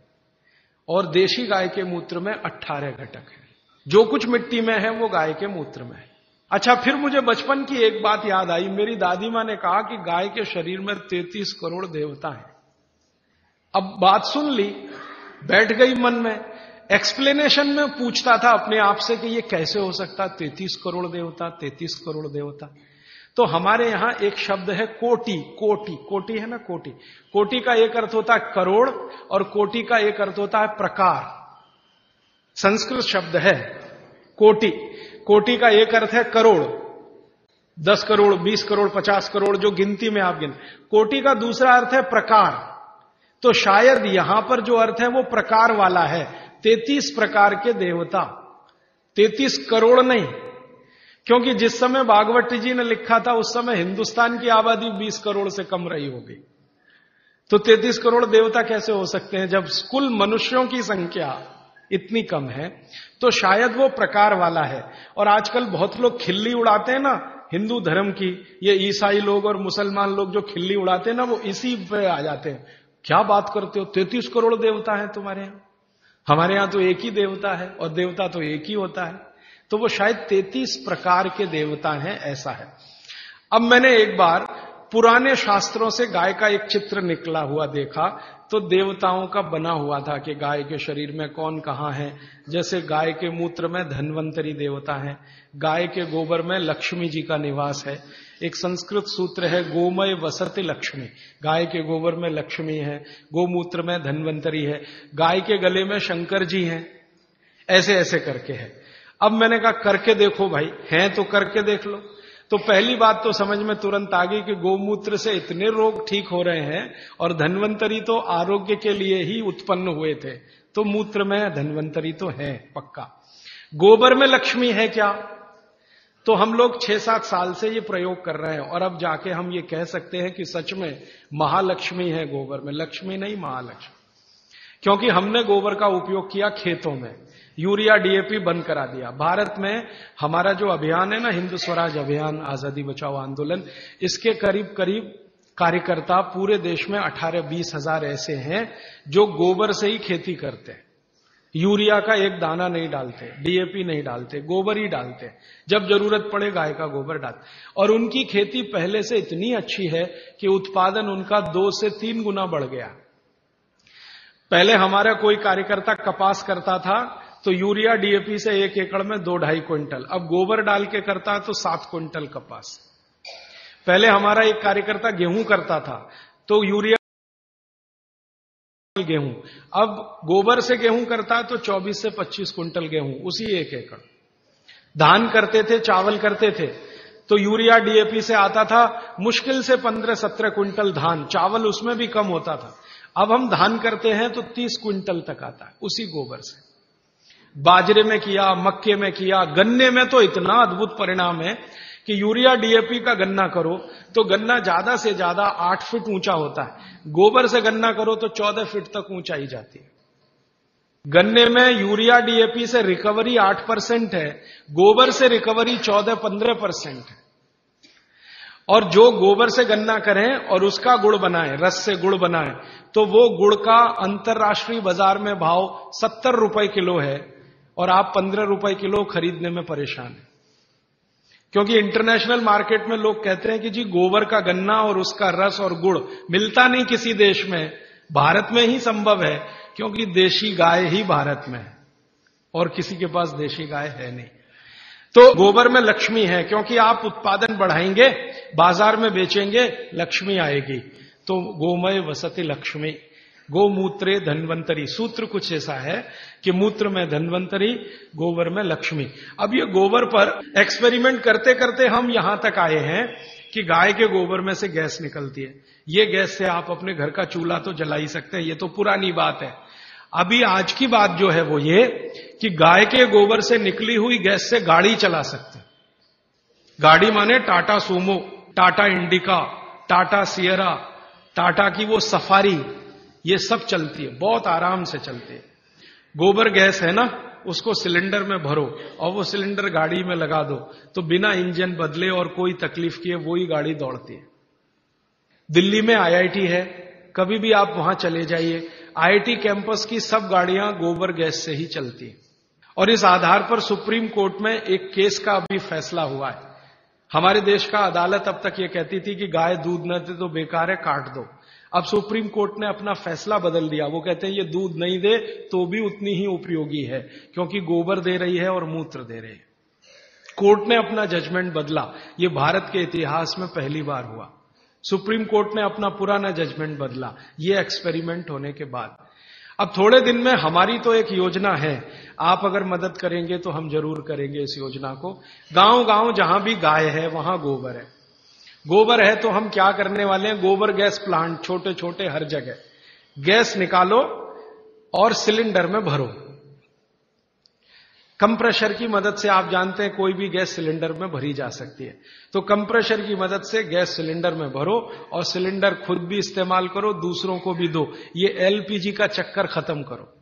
और देशी गाय के मूत्र में अट्ठारह घटक है। जो कुछ मिट्टी में है, वो गाय के मूत्र में है। अच्छा फिर मुझे बचपन की एक बात याद आई। मेरी दादी माँ ने कहा कि गाय के शरीर में तैतीस करोड़ देवता है। अब बात सुन ली, बैठ गई मन में। एक्सप्लेनेशन में पूछता था अपने आप से कि ये कैसे हो सकता? तैतीस करोड़ देवता, तैतीस करोड़ देवता। तो हमारे यहाँ एक शब्द है कोटि कोटि कोटि है ना कोटि। कोटि का एक अर्थ होता है करोड़ और कोटि का एक अर्थ होता है प्रकार। संस्कृत शब्द है कोटि। कोटि का एक अर्थ है करोड़। दस करोड़, बीस करोड़, पचास करोड़, जो गिनती में आप गिन। कोटि का दूसरा अर्थ है प्रकार। तो शायद यहाँ पर जो अर्थ है वो प्रकार वाला है। तैतीस प्रकार के देवता। तैतीस करोड़ नहीं क्योंकि जिस समय बागवती जी ने लिखा था, उस समय हिंदुस्तान की आबादी 20 करोड़ से कम रही होगी। तो 33 करोड़ देवता कैसे हो सकते हैं? जब कुल मनुष्यों की संख्या इतनी कम है तो शायद वो प्रकार वाला है। और आजकल बहुत लोग खिल्ली उड़ाते हैं ना, हिंदू धर्म की, ये ईसाई लोग और मुसलमान लोग जो खिल्ली उड़ाते हैं ना, वो इसी पे आ जाते हैं। क्या बात करते हो? तैतीस करोड़ देवता है तुम्हारे यहाँ। हमारे यहाँ तो एक ही देवता है और देवता तो एक ही होता है। तो वो शायद तैतीस प्रकार के देवता हैं, ऐसा है। अब मैंने एक बार पुराने शास्त्रों से गाय का एक चित्र निकला हुआ देखा तो देवताओं का बना हुआ था कि गाय के शरीर में कौन कहाँ है। जैसे गाय के मूत्र में धनवंतरी देवता है, गाय के गोबर में लक्ष्मी जी का निवास है। एक संस्कृत सूत्र है, गोमय वसत लक्ष्मी। गाय के गोबर में लक्ष्मी है, गोमूत्र में धनवंतरी है। गाय के गले में शंकर जी हैं ऐसे ऐसे करके है। अब मैंने कहा, करके देखो भाई, हैं तो करके देख लो। तो पहली बात तो समझ में तुरंत आ गई कि गोमूत्र से इतने रोग ठीक हो रहे हैं और धनवंतरी तो आरोग्य के लिए ही उत्पन्न हुए थे। तो मूत्र में धनवंतरी तो है पक्का। गोबर में लक्ष्मी है क्या? तो हम लोग छह सात साल से ये प्रयोग कर रहे हैं और अब जाके हम ये कह सकते हैं कि सच में महालक्ष्मी है गोबर में। लक्ष्मी नहीं, महालक्ष्मी। क्योंकि हमने गोबर का उपयोग किया खेतों में। यूरिया डीएपी बंद करा दिया। भारत में हमारा जो अभियान है ना, हिंदू स्वराज अभियान, आज़ादी बचाओ आंदोलन, इसके करीब करीब कार्यकर्ता पूरे देश में अठारह बीस हज़ार ऐसे हैं जो गोबर से ही खेती करते हैं। यूरिया का एक दाना नहीं डालते डीएपी नहीं डालते, गोबर ही डालते जब ज़रूरत पड़े गाय का गोबर डालते और उनकी खेती पहले से इतनी अच्छी है कि उत्पादन उनका दो से तीन गुना बढ़ गया। पहले हमारा कोई कार्यकर्ता कपास करता था तो यूरिया डीएपी से एक एकड़ में दो ढाई क्विंटल। अब गोबर डाल के करता है तो सात क्विंटल कपास। पहले हमारा एक कार्यकर्ता गेहूँ करता था तो यूरिया गेहूँ। अब गोबर से गेहूँ करता है तो 24 से 25 क्विंटल गेहूँ, उसी एक एकड़। धान करते थे, चावल करते थे तो यूरिया डीएपी से आता था, मुश्किल से 15-17 क्विंटल धान, चावल उसमें भी कम होता था। अब हम धान करते हैं तो 30 क्विंटल तक आता है, उसी गोबर से। बाजरे में किया, मक्के में किया, गन्ने में तो इतना अद्भुत परिणाम है कि यूरिया डीएपी का गन्ना करो तो गन्ना ज़्यादा से ज़्यादा आठ फीट ऊँचा होता है। गोबर से गन्ना करो तो चौदह फीट तक ऊंचाई जाती है। गन्ने में यूरिया डीएपी से रिकवरी आठ परसेंट है, गोबर से रिकवरी चौदह पंद्रह परसेंट है। और जो गोबर से गन्ना करें और उसका गुड़ बनाए, रस से गुड़ बनाए तो वो गुड़ का अंतर्राष्ट्रीय बाज़ार में भाव सत्तर रुपए किलो है। और आप पंद्रह रुपए किलो खरीदने में परेशान है। क्योंकि इंटरनेशनल मार्केट में लोग कहते हैं कि जी, गोबर का गन्ना और उसका रस और गुड़ मिलता नहीं किसी देश में। भारत में ही संभव है, क्योंकि देशी गाय ही भारत में है, और किसी के पास देशी गाय है नहीं। तो गोबर में लक्ष्मी है, क्योंकि आप उत्पादन बढ़ाएँगे, बाज़ार में बेचेंगे, लक्ष्मी आएगी। तो गोमय वसती लक्ष्मी। गोमूत्रे धनवंतरी। सूत्र कुछ ऐसा है कि मूत्र में धनवंतरी गोबर में लक्ष्मी। अब ये गोबर पर एक्सपेरिमेंट करते करते हम यहाँ तक आए हैं कि गाय के गोबर में से गैस निकलती है। ये गैस से आप अपने घर का चूल्हा तो जला ही सकते हैं, ये तो पुरानी बात है। अभी आज की बात जो है वो ये कि गाय के गोबर से निकली हुई गैस से गाड़ी चला सकते गाड़ी माने टाटा सूमो, टाटा इंडिका, टाटा सियरा, टाटा की वो सफारी ये सब चलती है, बहुत आराम से चलती है। गोबर गैस है ना, उसको सिलेंडर में भरो और वो सिलेंडर गाड़ी में लगा दो तो बिना इंजन बदले और कोई तकलीफ़ किए वो ही गाड़ी दौड़ती है। दिल्ली में आईआईटी है, कभी भी आप वहाँ चले जाइए, आईआईटी कैंपस की सब गाड़ियाँ गोबर गैस से ही चलती है। और इस आधार पर सुप्रीम कोर्ट में एक केस का अभी फैसला हुआ है। हमारे देश का अदालत अब तक ये कहती थी कि गाय दूध न दे तो बेकार है, काट दो। अब सुप्रीम कोर्ट ने अपना फैसला बदल दिया। वो कहते हैं, ये दूध नहीं दे तो भी उतनी ही उपयोगी है, क्योंकि गोबर दे रही है और मूत्र दे रही है। कोर्ट ने अपना जजमेंट बदला। ये भारत के इतिहास में पहली बार हुआ। सुप्रीम कोर्ट ने अपना पुराना जजमेंट बदला। ये एक्सपेरिमेंट होने के बाद। अब थोड़े दिन में हमारी तो एक योजना है। आप अगर मदद करेंगे तो हम ज़रूर करेंगे इस योजना को। गाँव गाँव जहाँ भी गाय है, वहाँ गोबर है। गोबर है तो हम क्या करने वाले हैं? गोबर गैस प्लांट छोटे छोटे हर जगह। गैस निकालो और सिलेंडर में भरो। कंप्रेशर की मदद से आप जानते हैं कोई भी गैस सिलेंडर में भरी जा सकती है। तो कंप्रेशर की मदद से गैस सिलेंडर में भरो और सिलेंडर खुद भी इस्तेमाल करो, दूसरों को भी दो। ये एलपीजी का चक्कर खत्म करो।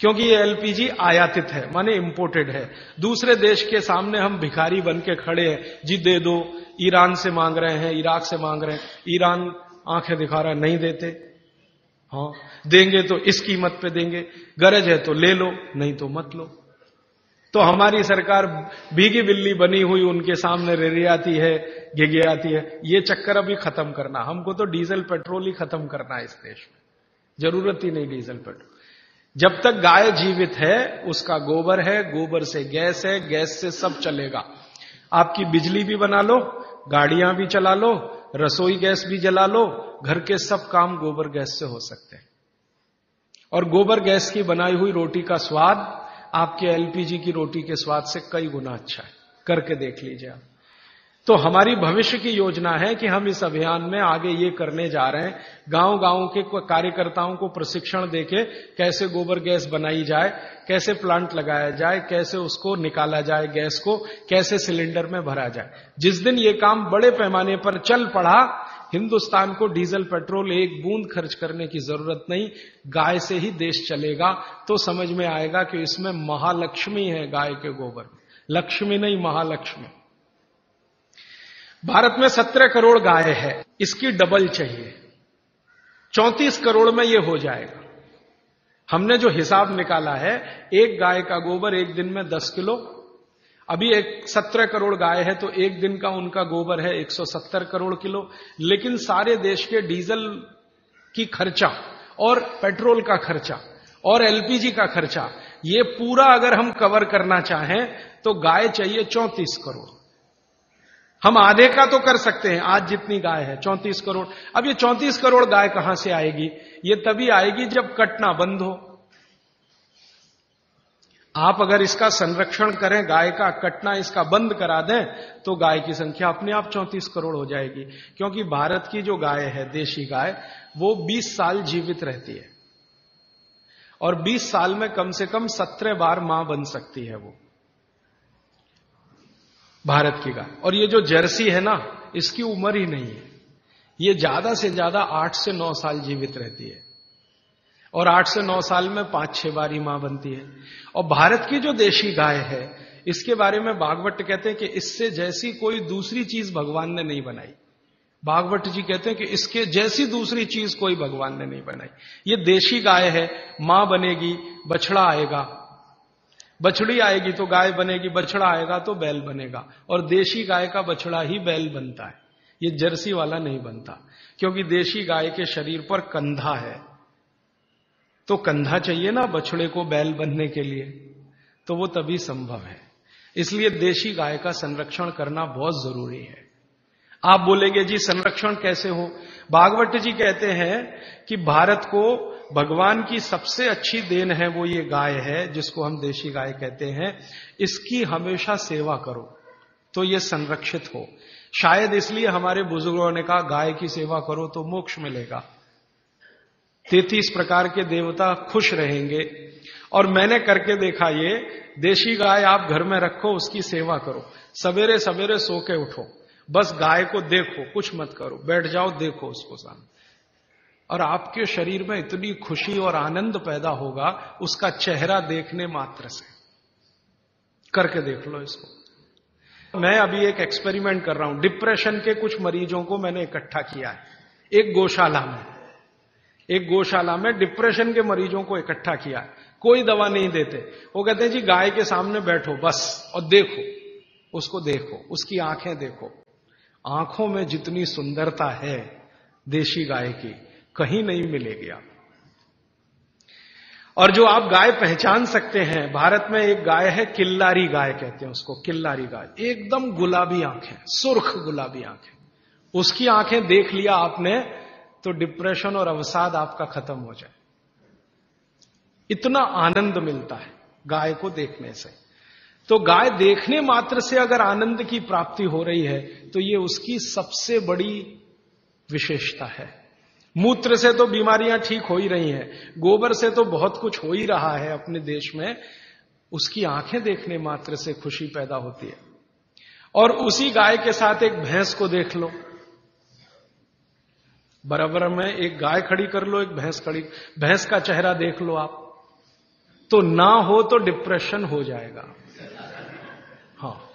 क्योंकि ये एलपीजी आयातित है, माने इंपोर्टेड है। दूसरे देश के सामने हम भिखारी बन के खड़े हैं, जी दे दो ईरान से मांग रहे हैं, इराक से मांग रहे हैं। ईरान आँखें दिखा रहा है, नहीं देते। हाँ देंगे तो इस कीमत पे देंगे। गरज है तो ले लो, नहीं तो मत लो। तो हमारी सरकार भीगी बिल्ली बनी हुई उनके सामने रेरियाती है घिघियाती है। ये चक्कर अभी खत्म करना। हमको तो डीजल, पेट्रोल ही खत्म करना है इस देश में। ज़रूरत ही नहीं डीजल, पेट्रोल। जब तक गाय जीवित है, उसका गोबर है, गोबर से गैस है, गैस से सब चलेगा। आपकी बिजली भी बना लो गाड़ियाँ भी चला लो, रसोई गैस भी जला लो, घर के सब काम गोबर गैस से हो सकते हैं। और गोबर गैस की बनाई हुई रोटी का स्वाद, आपके एलपीजी की रोटी के स्वाद से कई गुना अच्छा है। करके देख लीजिए आप। तो हमारी भविष्य की योजना है कि हम इस अभियान में आगे ये करने जा रहे हैं। गाँव गाँव के कार्यकर्ताओं को प्रशिक्षण देके कैसे गोबर गैस बनाई जाए, कैसे प्लांट लगाया जाए, कैसे उसको निकाला जाए गैस को, कैसे सिलेंडर में भरा जाए। जिस दिन ये काम बड़े पैमाने पर चल पड़ा, हिंदुस्तान को डीजल, पेट्रोल एक बूंद खर्च करने की ज़रूरत नहीं, गाय से ही देश चलेगा तो समझ में आएगा कि इसमें महालक्ष्मी है गाय के गोबर। लक्ष्मी नहीं, महालक्ष्मी। भारत में सत्रह करोड़ गाय है, इसकी डबल चाहिए। चौंतीस करोड़ में यह हो जाएगा। हमने जो हिसाब निकाला है, एक गाय का गोबर एक दिन में दस किलो। अभी एक सत्रह करोड़ गाय है तो एक दिन का उनका गोबर है 170 करोड़ किलो। लेकिन सारे देश के डीजल की खर्चा और पेट्रोल का खर्चा और एलपीजी का खर्चा, ये पूरा अगर हम कवर करना चाहें तो गाय चाहिए चौंतीस करोड़। हम आधे का तो कर सकते हैं, आज जितनी गाय है, चौंतीस करोड़। अब ये चौंतीस करोड़ गाय कहाँ से आएगी? ये तभी आएगी जब कटना बंद हो। आप अगर इसका संरक्षण करें, गाय का कटना इसका बंद करा दें तो गाय की संख्या अपने आप चौंतीस करोड़ हो जाएगी। क्योंकि भारत की जो गाय है, देशी गाय, वो 20 साल जीवित रहती है। और 20 साल में कम से कम 17 बार माँ बन सकती है वो। भारत की गाय और ये जो जर्सी है ना, इसकी उम्र ही नहीं है। ये ज़्यादा से ज़्यादा आठ से नौ साल जीवित रहती है। और आठ से नौ साल में पाँच छह बारी माँ बनती है। और भारत की जो देशी गाय है, इसके बारे में बागवट कहते हैं कि इससे जैसी कोई दूसरी चीज़ भगवान ने नहीं बनाई। बागवट जी कहते हैं कि इसके जैसी दूसरी चीज़ कोई भगवान ने नहीं बनाई। ये देशी गाय है, माँ बनेगी, बछड़ा आएगा बछड़ी आएगी तो गाय बनेगी, बछड़ा आएगा तो बैल बनेगा। और देशी गाय का बछड़ा ही बैल बनता है। ये जर्सी वाला नहीं बनता, क्योंकि देशी गाय के शरीर पर कंधा है। तो कंधा चाहिए ना बछड़े को बैल बनने के लिए। तो वो तभी संभव है। इसलिए देशी गाय का संरक्षण करना बहुत ज़रूरी है। आप बोलेंगे, जी, संरक्षण कैसे हो? भागवत जी कहते हैं कि भारत को भगवान की सबसे अच्छी देन है वो ये गाय है, जिसको हम देशी गाय कहते हैं, इसकी हमेशा सेवा करो तो ये संरक्षित हो। शायद इसलिए हमारे बुज़ुर्गों ने कहा, गाय की सेवा करो तो मोक्ष मिलेगा। तैतीस प्रकार के देवता खुश रहेंगे। और मैंने करके देखा ये, देशी गाय आप घर में रखो, उसकी सेवा करो। सवेरे सवेरे सो के उठो। बस गाय को देखो, कुछ मत करो। बैठ जाओ, देखो उसको सामने। और आपके शरीर में इतनी खुशी और आनंद पैदा होगा, उसका चेहरा देखने मात्र से। करके देख लो इसको। मैं अभी एक एक्सपेरिमेंट कर रहा हूँ। डिप्रेशन के कुछ मरीजों को मैंने इकट्ठा किया है। एक गौशाला में। एक गौशाला में डिप्रेशन के मरीजों को इकट्ठा किया। है कोई दवा नहीं देते। वो कहते हैं, जी, गाय के सामने बैठो, बस, और देखो। उसको देखो, उसकी आँखें देखो। आँखों में जितनी सुंदरता है देशी गाय की कहीं नहीं मिलेगी आप। और जो आप गाय पहचान सकते हैं, भारत में एक गाय है किल्लारी गाय कहते हैं उसको, किल्लारी गाय। एकदम गुलाबी आँखें, सुर्ख गुलाबी आँखें। उसकी आँखें देख लिया आपने तो डिप्रेशन और अवसाद आपका खत्म हो जाए। इतना आनंद मिलता है गाय को देखने से। तो गाय देखने मात्र से अगर आनंद की प्राप्ति हो रही है तो ये उसकी सबसे बड़ी विशेषता है। मूत्र से तो बीमारियाँ ठीक हो ही रही हैं, गोबर से तो बहुत कुछ हो ही रहा है अपने देश में, उसकी आँखें देखने मात्र से खुशी पैदा होती है। और उसी गाय के साथ एक भैंस को देख लो। बराबर में एक गाय खड़ी कर लो, एक भैंस खड़ी, भैंस का चेहरा देख लो आप। तो ना हो तो डिप्रेशन हो जाएगा। हाँ।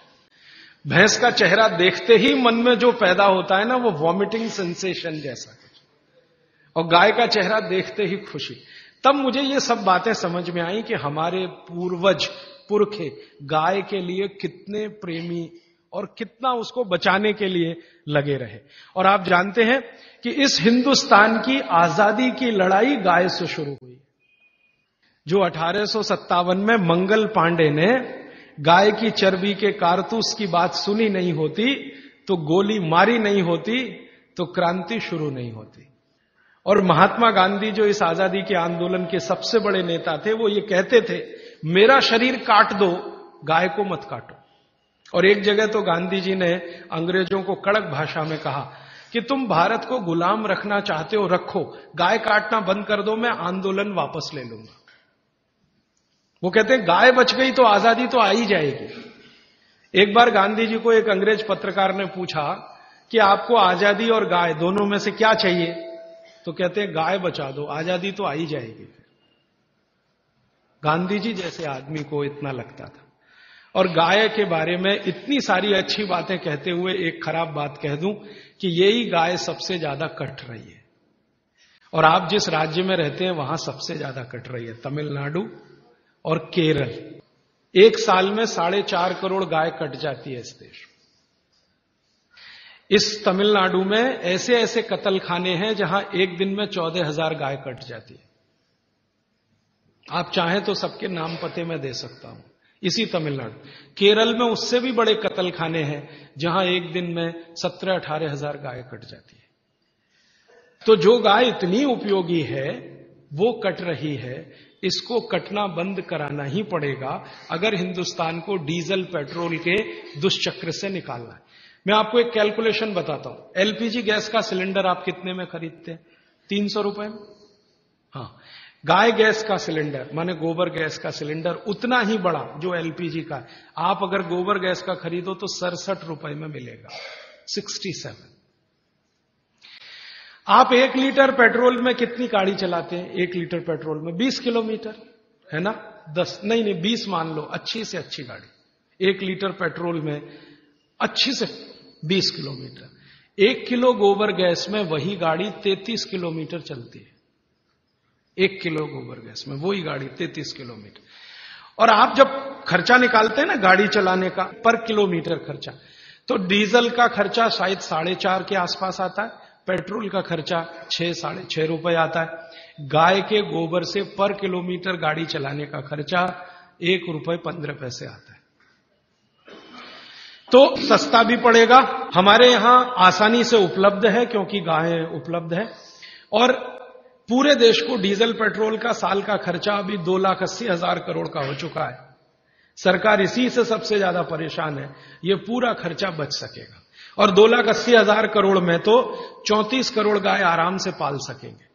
भैंस का चेहरा देखते ही मन में जो पैदा होता है ना, वो वॉमिटिंग सेंसेशन जैसा। और गाय का चेहरा देखते ही खुशी। तब मुझे ये सब बातें समझ में आई कि हमारे पूर्वज, पुरखे, गाय के लिए कितने प्रेमी और कितना उसको बचाने के लिए लगे रहे। और आप जानते हैं कि इस हिंदुस्तान की आज़ादी की लड़ाई गाय से शुरू हुई। जो अठारह में मंगल पांडे ने गाय की चर्बी के कारतूस की बात सुनी नहीं होती तो गोली मारी नहीं होती तो क्रांति शुरू नहीं होती। और महात्मा गांधी जो इस आज़ादी के आंदोलन के सबसे बड़े नेता थे, वो ये कहते थे, मेरा शरीर काट दो, गाय को मत काटो। और एक जगह तो गांधी जी ने अंग्रेज़ों को कड़क भाषा में कहा कि तुम भारत को गुलाम रखना चाहते हो, रखो। गाय काटना बंद कर दो, मैं आंदोलन वापस ले लूँगा। वो कहते हैं, गाय बच गई तो आज़ादी तो आ ही जाएगी। एक बार गांधी जी को एक अंग्रेज़ पत्रकार ने पूछा कि आपको आज़ादी और गाय दोनों में से क्या चाहिए? तो कहते हैं, गाय बचा दो, आज़ादी तो आ ही जाएगी। गांधी जी जैसे आदमी को इतना लगता था। और गाय के बारे में इतनी सारी अच्छी बातें कहते हुए एक खराब बात कह दूँ कि यही गाय सबसे ज़्यादा कट रही है। और आप जिस राज्य में रहते हैं, वहाँ सबसे ज़्यादा कट रही है। तमिलनाडु और केरल। एक साल में साढ़े चार करोड़ गाय कट जाती है इस देश इस तमिलनाडु में ऐसे ऐसे कतल खाने हैं जहाँ एक दिन में चौदह हज़ार गाय कट जाती है। आप चाहें तो सबके नाम पते में दे सकता हूँ। इसी तमिलनाडु। केरल में उससे भी बड़े कतल खाने हैं, जहाँ एक दिन में सत्रह अठारह हज़ार गाय कट जाती है। तो जो गाय इतनी उपयोगी है, वो कट रही है, इसको कटना बंद कराना ही पड़ेगा, अगर हिंदुस्तान को डीजल पेट्रोल के दुष्चक्र से निकालना है। मैं आपको एक कैलकुलेशन बताता हूँ। एलपीजी गैस का सिलेंडर आप कितने में खरीदते हैं? तीन सौ रुपए? में हाँ। गाय गैस का सिलेंडर माने गोबर गैस का सिलेंडर उतना ही बड़ा जो एलपीजी का है। आप अगर गोबर गैस का खरीदो तो सड़सठ रुपए में मिलेगा। सिक्सटी सेवन आप एक लीटर पेट्रोल में कितनी गाड़ी चलाते हैं? एक लीटर पेट्रोल में बीस किलोमीटर, है ना? दस, नहीं नहीं, बीस मान लो, अच्छी से अच्छी गाड़ी। एक लीटर पेट्रोल में अच्छी से 20 किलोमीटर। एक किलो गोबर गैस में वही गाड़ी 33 किलोमीटर चलती है। एक किलो गोबर गैस में वही गाड़ी 33 किलोमीटर। और आप जब खर्चा निकालते हैं ना गाड़ी चलाने का, पर किलोमीटर खर्चा तो डीजल का खर्चा शायद साढ़े चार के आसपास आता है, पेट्रोल का खर्चा छह, साढ़े छह रुपए आता है। गाय के गोबर से पर किलोमीटर गाड़ी चलाने का खर्चा एक रुपए पंद्रह पैसे आता है। तो सस्ता भी पड़ेगा। हमारे यहाँ आसानी से उपलब्ध है, क्योंकि गाय उपलब्ध है। और पूरे देश को डीजल पेट्रोल का साल का खर्चा अभी दो लाख अस्सी हज़ार करोड़ का हो चुका है। सरकार इसी से सबसे ज़्यादा परेशान है। ये पूरा खर्चा बच सकेगा। और दो लाख अस्सी हज़ार करोड़ में तो चौंतीस करोड़ गाय आराम से पाल सकेंगे।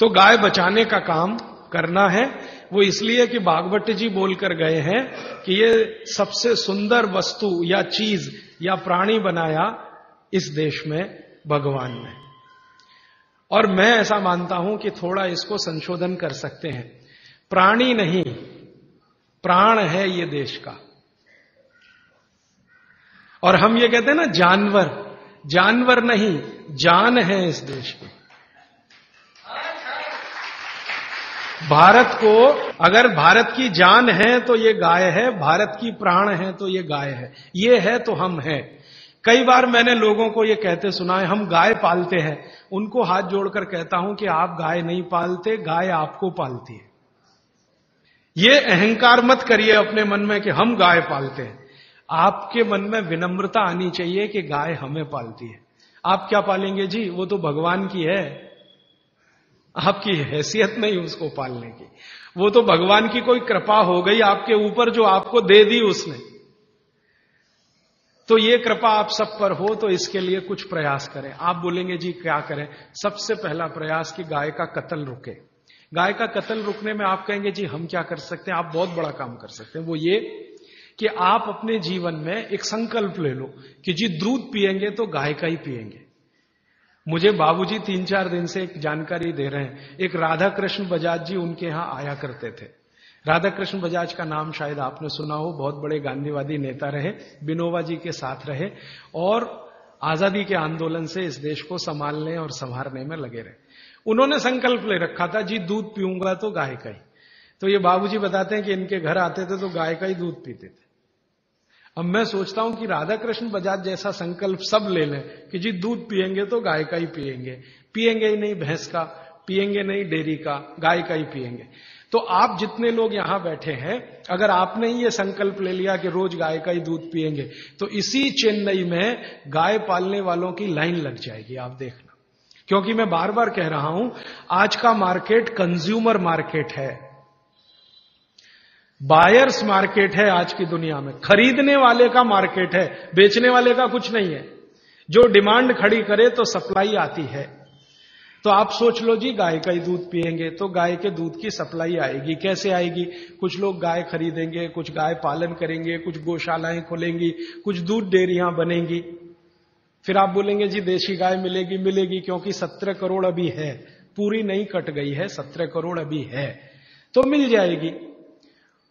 तो गाय बचाने का काम करना है। वो इसलिए कि बागवट जी बोलकर गए हैं कि ये सबसे सुंदर वस्तु या चीज़ या प्राणी बनाया इस देश में भगवान ने। और मैं ऐसा मानता हूँ कि थोड़ा इसको संशोधन कर सकते हैं। प्राणी नहीं, प्राण है ये देश का। और हम ये कहते हैं ना, जानवर। जानवर नहीं, जान है इस देश की। भारत को अगर भारत की जान है तो ये गाय है, भारत की प्राण है तो ये गाय है। ये है तो हम हैं। कई बार मैंने लोगों को ये कहते सुना है, हम गाय पालते हैं। उनको हाथ जोड़कर कहता हूँ कि आप गाय नहीं पालते, गाय आपको पालती है। ये अहंकार मत करिए अपने मन में कि हम गाय पालते हैं। आपके मन में विनम्रता आनी चाहिए कि गाय हमें पालती है। आप क्या पालेंगे? जी, वो तो भगवान की है। आपकी हैसियत नहीं उसको पालने की। वो तो भगवान की कोई कृपा हो गई आपके ऊपर जो आपको दे दी उसने। तो ये कृपा आप सब पर हो तो इसके लिए कुछ प्रयास करें। आप बोलेंगे, जी, क्या करें? सबसे पहला प्रयास कि गाय का कत्ल रुके। गाय का कत्ल रुकने में आप कहेंगे, जी, हम क्या कर सकते हैं? आप बहुत बड़ा काम कर सकते हैं। वो ये कि आप अपने जीवन में एक संकल्प ले लो कि, जी, दूध पिएँगे तो गाय का ही पिएँगे मुझे बाबूजी तीन चार दिन से एक जानकारी दे रहे हैं। एक राधा कृष्ण बजाज जी उनके यहाँ आया करते थे। राधा कृष्ण बजाज का नाम शायद आपने सुना हो, बहुत बड़े गांधीवादी नेता रहे, बिनोवा जी के साथ रहे और आज़ादी के आंदोलन से इस देश को संभालने और संवारने में लगे रहे। उन्होंने संकल्प ले रखा था, जी, दूध पीऊँगा तो गाय का ही। तो ये बाबूजी बताते हैं कि इनके घर आते थे तो गाय का ही दूध पीते थे। अब मैं सोचता हूँ कि राधा कृष्ण बजाज जैसा संकल्प सब ले लें कि जी दूध पिएँगे तो गाय का ही पिएँगे पिएँगे ही नहीं भैंस का पिएँगे नहीं डेयरी का, गाय का ही पिएँगे तो आप जितने लोग यहाँ बैठे हैं, अगर आपने ये संकल्प ले लिया कि रोज गाय का ही दूध पिएँगे तो इसी चेन्नई में गाय पालने वालों की लाइन लग जाएगी, आप देखना। क्योंकि मैं बार बार कह रहा हूँ, आज का मार्केट कंज्यूमर मार्केट है। बायर्स मार्केट है आज की दुनिया में। खरीदने वाले का मार्केट है, बेचने वाले का कुछ नहीं है। जो डिमांड खड़ी करे तो सप्लाई आती है। तो आप सोच लो जी, गाय का ही दूध पिएँगे तो गाय के दूध की सप्लाई आएगी, कैसे आएगी? कुछ लोग गाय खरीदेंगे, कुछ गाय पालन करेंगे, कुछ गौशालाएँ खोलेंगी, कुछ दूध डेयरियाँ बनेंगी। फिर आप बोलेंगे जी, देशी गाय मिलेगी मिलेगी, क्योंकि सत्रह करोड़ अभी है। पूरी नहीं कट गई है, सत्रह करोड़ अभी है। तो मिल जाएगी।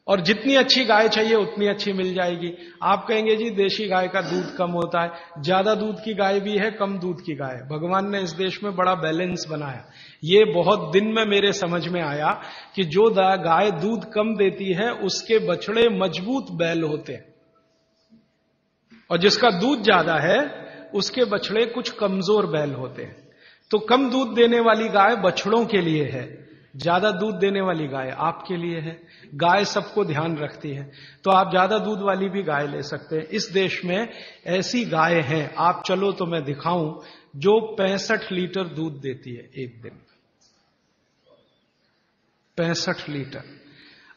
और जितनी अच्छी गाय चाहिए, उतनी अच्छी मिल जाएगी। आप कहेंगे, जी देशी गाय का दूध कम होता है। ज़्यादा दूध की गाय भी है, कम दूध की गाय भगवान ने इस देश में बड़ा बैलेंस बनाया। ये बहुत दिन में मेरे समझ में आया कि जो गाय दूध कम देती है, उसके बछड़े मज़बूत बैल होते हैं। और जिसका दूध ज़्यादा है, उसके बछड़े कुछ कमज़ोर बैल होते हैं। तो कम दूध देने वाली गाय बछड़ों के लिए है। ज़्यादा दूध देने वाली गाय आपके लिए है। गाय सबको ध्यान रखती है। तो आप ज़्यादा दूध वाली भी गाय ले सकते हैं। इस देश में ऐसी गाय है, आप चलो तो मैं दिखाऊँ, जो पैंसठ लीटर दूध देती है एक दिन। पैंसठ लीटर।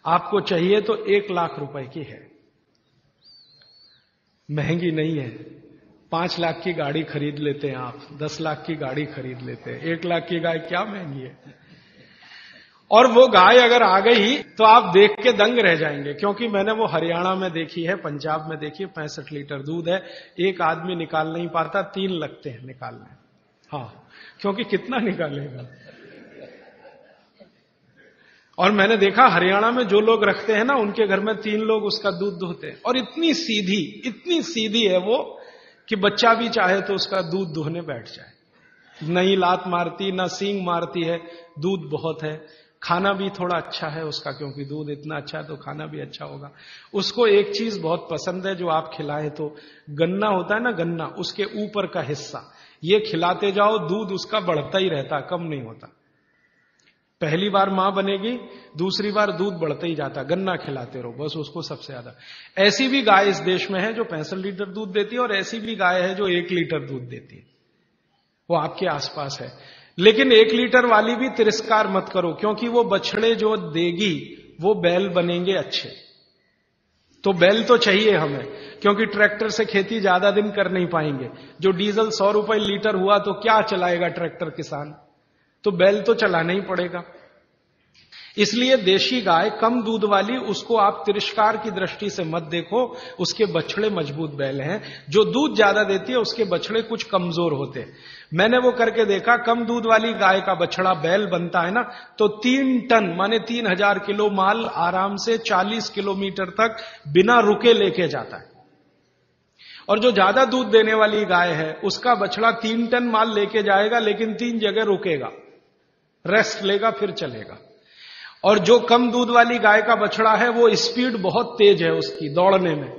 आपको चाहिए तो एक लाख रुपए की है। महँगी नहीं है। पाँच लाख की गाड़ी खरीद लेते हैं आप, दस लाख की गाड़ी खरीद लेते हैं। एक लाख की गाय क्या महँगी है? और वो गाय अगर आ गई तो आप देख के दंग रह जाएँगे, क्योंकि मैंने वो हरियाणा में देखी है, पंजाब में देखी है, पैंसठ लीटर दूध है, एक आदमी निकाल नहीं पाता, तीन लगते हैं निकालने। हाँ क्योंकि कितना निकालेगा? और मैंने देखा, हरियाणा में जो लोग रखते हैं ना, उनके घर में तीन लोग उसका दूध दुहते हैं। और इतनी सीधी इतनी सीधी है वो, कि बच्चा भी चाहे तो उसका दूध दुहने बैठ जाए। नहीं लात मारती, ना सींग मारती है, दूध बहुत है। खाना भी थोड़ा अच्छा है उसका, क्योंकि दूध इतना अच्छा है तो खाना भी अच्छा होगा। उसको एक चीज़ बहुत पसंद है जो आप खिलाए तो गन्ना होता है ना गन्ना, उसके ऊपर का हिस्सा। ये खिलाते जाओ, दूध उसका बढ़ता ही रहता, कम नहीं होता। पहली बार माँ बनेगी, दूसरी बार दूध बढ़ता ही जाता, गन्ना खिलाते रहो, बस उसको सबसे ज़्यादा। ऐसी भी गाय इस देश में है जो पैंसठ लीटर दूध देती है और ऐसी भी गाय है जो एक लीटर दूध देती है। वो आपके आसपास है। लेकिन एक लीटर वाली भी तिरस्कार मत करो, क्योंकि वो बछड़े जो देगी, वो बैल बनेंगे अच्छे। तो बैल तो चाहिए हमें, क्योंकि ट्रैक्टर से खेती ज़्यादा दिन कर नहीं पाएँगे। जो डीजल सौ रुपए लीटर हुआ तो क्या चलाएगा ट्रैक्टर किसान? तो बैल तो चलाना ही पड़ेगा। इसलिए देशी गाय कम दूध वाली, उसको आप तिरस्कार की दृष्टि से मत देखो, उसके बछड़े मज़बूत बैल हैं। जो दूध ज़्यादा देती है, उसके बछड़े कुछ कमज़ोर होते मैंने वो करके देखा, कम दूध वाली गाय का बछड़ा बैल बनता है ना तो तीन टन, माने तीन हज़ार किलो माल आराम से चालीस किलोमीटर तक बिना रुके लेके जाता है। और जो ज़्यादा दूध देने वाली गाय है, उसका बछड़ा तीन टन माल लेके जाएगा, लेकिन तीन जगह रुकेगा। रेस्ट लेगा, फिर चलेगा। और जो कम दूध वाली गाय का बछड़ा है, वो स्पीड बहुत तेज है उसकी दौड़ने में।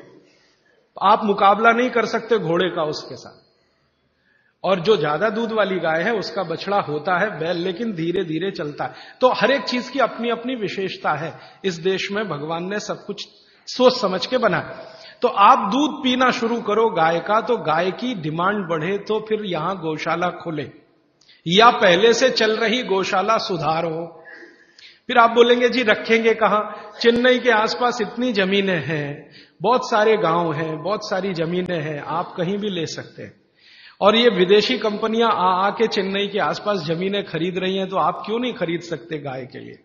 आप मुकाबला नहीं कर सकते घोड़े का उसके साथ। और जो ज़्यादा दूध वाली गाय है, उसका बछड़ा होता है, बैल, लेकिन धीरे धीरे चलता है। तो हर एक चीज़ की अपनी अपनी विशेषता है। इस देश में भगवान ने सब कुछ सोच समझ के बना। तो आप दूध पीना शुरू करो गाय का तो गाय की डिमांड बढ़े तो फिर यहाँ गौशाला खोले। या पहले से चल रही गौशाला सुधार। हो फिर आप बोलेंगे, जी, रखेंगे कहा? चेन्नई के आसपास इतनी जमीनें हैं, बहुत सारे गाँव हैं, बहुत सारी जमीनें हैं, आप कहीं भी ले सकते हैं। और ये विदेशी कंपनियाँ आ, आके चेन्नई के आसपास जमीनें खरीद रही हैं तो आप क्यों नहीं खरीद सकते गाय के लिए?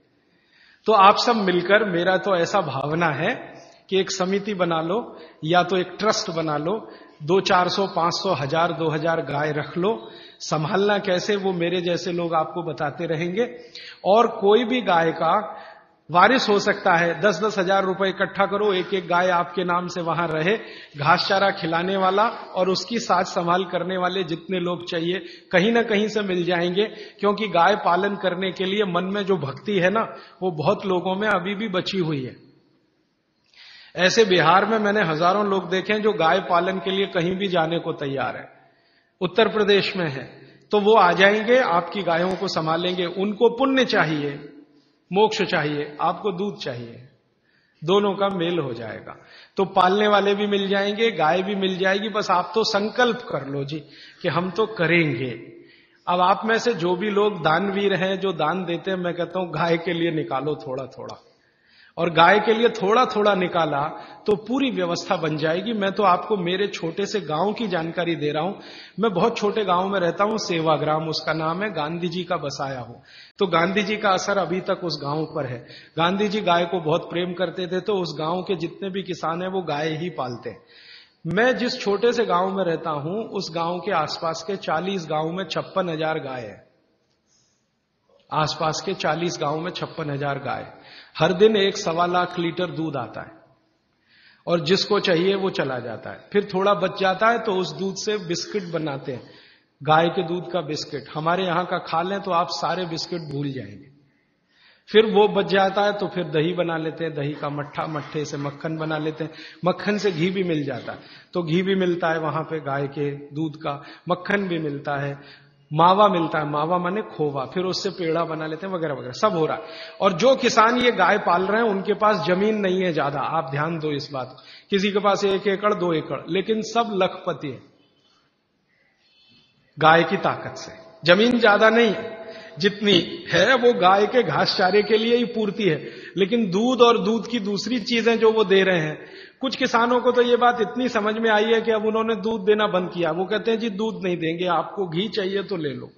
तो आप सब मिलकर, मेरा तो ऐसा भावना है कि एक समिति बना लो, या तो एक ट्रस्ट बना लो, दो चार सौ, पाँच सौ, हज़ार, दो हज़ार गाय रख लो संभालना कैसे, वो मेरे जैसे लोग आपको बताते रहेंगे। और कोई भी गाय का वारिस हो सकता है दस दस हज़ार रुपए इकट्ठा करो एक एक गाय आपके नाम से वहाँ रहे, घास चारा खिलाने वाला और उसकी साज संभाल करने वाले जितने लोग चाहिए, कहीं ना कहीं से मिल जाएँगे। क्योंकि गाय पालन करने के लिए मन में जो भक्ति है ना, वो बहुत लोगों में अभी भी बची हुई है। ऐसे बिहार में मैंने हज़ारों लोग देखे हैं जो गाय पालन के लिए कहीं भी जाने को तैयार है। उत्तर प्रदेश में है तो वो आ जाएँगे, आपकी गायों को संभालेंगे, उनको पुण्य चाहिए, मोक्ष चाहिए, आपको दूध चाहिए, दोनों का मेल हो जाएगा। तो पालने वाले भी मिल जाएँगे, गाय भी मिल जाएगी, बस आप तो संकल्प कर लो जी, कि हम तो करेंगे। अब आप में से जो भी लोग दानवीर हैं, जो दान देते हैं, मैं कहता हूँ, गाय के लिए निकालो थोड़ा थोड़ा और गाय के लिए थोड़ा थोड़ा निकाला तो पूरी व्यवस्था बन जाएगी। मैं तो आपको मेरे छोटे से गाँव की जानकारी दे रहा हूँ। मैं बहुत छोटे गाँव में रहता हूँ, सेवाग्राम, उसका नाम है गांधी जी का बसाया हूँ। तो गांधी जी का असर अभी तक उस गाँव पर है। गांधी जी गाय को बहुत प्रेम करते थे तो उस गाँव के जितने भी किसान है वो गाय ही पालते हैं। मैं जिस छोटे से गाँव में रहता हूँ, उस गाँव के आसपास के चालीस गाँव में छप्पन हज़ार गाय है। आसपास के चालीस गाँव में छप्पन हज़ार गाय। हर दिन एक सवा लाख लीटर दूध आता है। और जिसको चाहिए वो चला जाता है। फिर थोड़ा बच जाता है तो उस दूध से बिस्किट बनाते हैं। गाय के दूध का बिस्किट। हमारे यहाँ का खा लें तो आप सारे बिस्किट भूल जाएँगे। फिर वो बच जाता है तो फिर दही बना लेते हैं। दही का मट्ठा, मट्ठे से मक्खन बना लेते हैं। मक्खन से घी भी मिल जाता है। तो घी भी मिलता है वहाँ पे गाय के दूध का। मक्खन भी मिलता है। मावा मिलता है, मावा माने खोवा, फिर उससे पेड़ा बना लेते हैं, वगैरह वगैरह, सब हो रहा है। और जो किसान ये गाय पाल रहे हैं, उनके पास ज़मीन नहीं है ज़्यादा, आप ध्यान दो इस बात किसी के पास एक एकड़, दो एकड़, लेकिन सब लखपति है। गाय की ताकत से। ज़मीन ज़्यादा नहीं है। जितनी है वो गाय के घास चारे के लिए ही पूर्ति है। लेकिन दूध और दूध की दूसरी चीज़ें जो वो दे रहे हैं, कुछ किसानों को तो ये बात इतनी समझ में आई है कि अब उन्होंने दूध देना बंद किया। वो कहते हैं, जी, दूध नहीं देंगे, आपको घी चाहिए तो ले लो।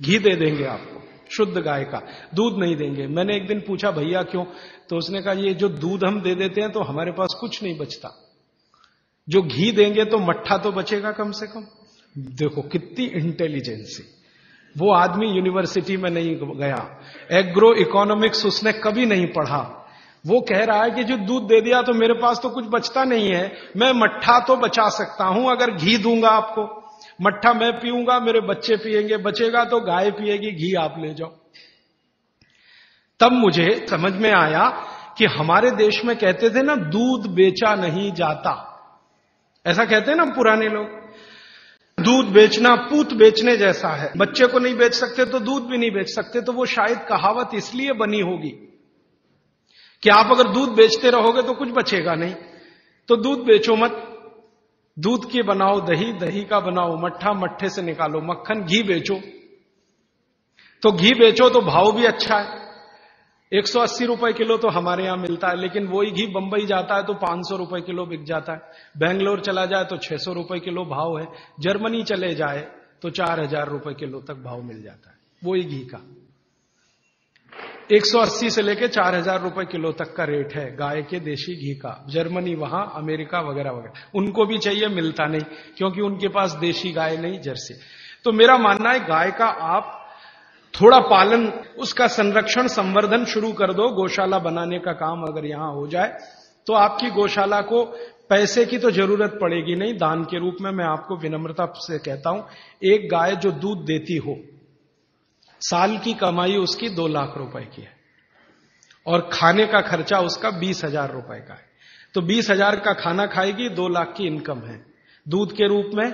घी दे देंगे आपको, शुद्ध गाय का। दूध नहीं देंगे। मैंने एक दिन पूछा, भैया, क्यों? तो उसने कहा, ये जो दूध हम दे देते हैं तो हमारे पास कुछ नहीं बचता। जो घी देंगे तो मट्ठा तो बचेगा कम से कम। देखो, कितनी इंटेलिजेंसी वो आदमी यूनिवर्सिटी में नहीं गया। एग्रो इकोनॉमिक्स उसने कभी नहीं पढ़ा। वो कह रहा है कि जो दूध दे दिया तो मेरे पास तो कुछ बचता नहीं है। मैं मट्ठा तो बचा सकता हूँ, अगर घी दूँगा आपको। मट्ठा मैं पीऊँगा, मेरे बच्चे पिएँगे बचेगा तो गाय पिएगी, घी आप ले जाओ। तब मुझे समझ में आया कि हमारे देश में कहते थे ना, दूध बेचा नहीं जाता। ऐसा कहते हैं ना पुराने लोग। दूध बेचना पूत बेचने जैसा है। बच्चे को नहीं बेच सकते तो दूध भी नहीं बेच सकते तो वो शायद कहावत इसलिए बनी होगी कि आप अगर दूध बेचते रहोगे तो कुछ बचेगा नहीं। तो दूध बेचो मत। दूध की बनाओ दही दही का बनाओ मट्ठा, मट्ठे से निकालो मक्खन, घी बेचो। तो घी बेचो तो भाव भी अच्छा है। एक सौ अस्सी रुपए किलो तो हमारे यहाँ मिलता है, लेकिन वही घी बंबई जाता है तो पाँच सौ रुपए किलो बिक जाता है। बेंगलोर चला जाए तो छह सौ रुपए किलो भाव है, जर्मनी चले जाए तो चार हज़ार रुपए किलो तक भाव मिल जाता है वो ही घी का। 180 से लेके 4000 रुपए किलो तक का रेट है, गाय के देशी घी का, जर्मनी वहाँ, अमेरिका वगैरह वगैरह, उनको भी चाहिए, मिलता नहीं, क्योंकि उनके पास देशी गाय नहीं, जर्सी। तो मेरा मानना है, गाय का आप थोड़ा पालन, उसका संरक्षण, संवर्धन शुरू कर दो, गौशाला बनाने का काम अगर यहाँ हो जाए तो आपकी गौशाला को पैसे की तो ज़रूरत पड़ेगी नहीं, दान के रूप में मैं आपको विनम्रता से कहता हूँ, एक गाय जो दूध देती हो, साल की कमाई उसकी दो लाख रुपए की है, और खाने का खर्चा उसका बीस हज़ार रुपए का है। तो बीस हज़ार का खाना खाएगी, दो लाख की इनकम है। दूध के रूप में,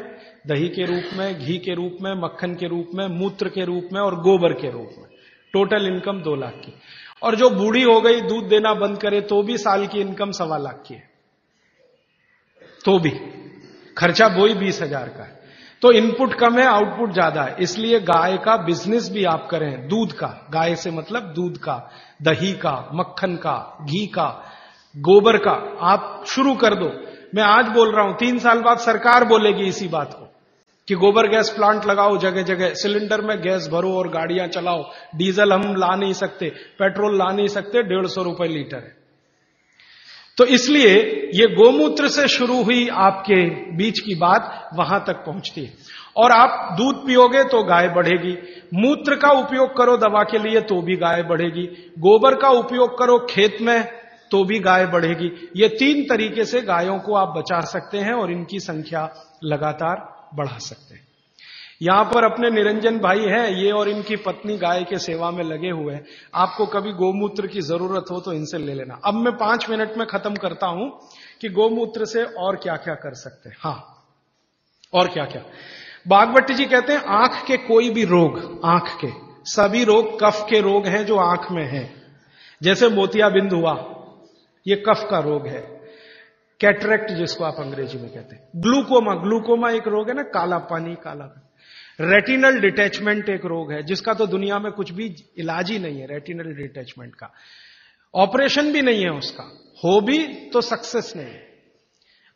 दही के रूप में, घी के रूप में, मक्खन के रूप में, मूत्र के रूप में और गोबर के रूप में। टोटल इनकम दो लाख की। और जो बूढ़ी हो गई, दूध देना बंद करे तो भी साल की इनकम सवा लाख की है। तो भी। खर्चा वो ही बीस हज़ार का है। तो इनपुट कम है आउटपुट ज़्यादा है। इसलिए गाय का बिज़नेस भी आप करें, दूध का। गाय से मतलब दूध का, दही का, मक्खन का, घी का, गोबर का। आप शुरू कर दो। मैं आज बोल रहा हूँ, तीन साल बाद सरकार बोलेगी इसी बात को, कि गोबर गैस प्लांट लगाओ जगह जगह सिलेंडर में गैस भरो और गाड़ियाँ चलाओ, डीजल हम ला नहीं सकते, पेट्रोल ला नहीं सकते, डेढ़ सौ रुपए लीटर है। तो इसलिए ये गोमूत्र से शुरू हुई आपके बीच की बात वहाँ तक पहुँचती है। और आप दूध पियोगे तो गाय बढ़ेगी, मूत्र का उपयोग करो दवा के लिए तो भी गाय बढ़ेगी, गोबर का उपयोग करो खेत में तो भी गाय बढ़ेगी। ये तीन तरीके से गायों को आप बचा सकते हैं और इनकी संख्या लगातार बढ़ा सकते हैं। यहाँ पर अपने निरंजन भाई हैं, ये और इनकी पत्नी गाय के सेवा में लगे हुए हैं। आपको कभी गोमूत्र की ज़रूरत हो तो इनसे ले लेना। अब मैं पाँच मिनट में खत्म करता हूँ कि गोमूत्र से और क्या क्या कर सकते हैं। हाँ और क्या क्या बागवती जी कहते हैं, आँख के कोई भी रोग, आँख के, सभी रोग कफ के रोग हैं जो आँख में हैं। जैसे मोतियाबिंद हुआ ये कफ का रोग है। कैटरेक्ट जिसको आप अंग्रेज़ी में कहते हैं। ग्लूकोमा ग्लूकोमा एक रोग है ना, काला पानी, काला रेटिनल डिटैचमेंट एक रोग है, जिसका तो दुनिया में कुछ भी इलाज ही नहीं है, रेटिनल डिटैचमेंट का। ऑपरेशन भी नहीं है उसका। हो भी तो सक्सेस नहीं।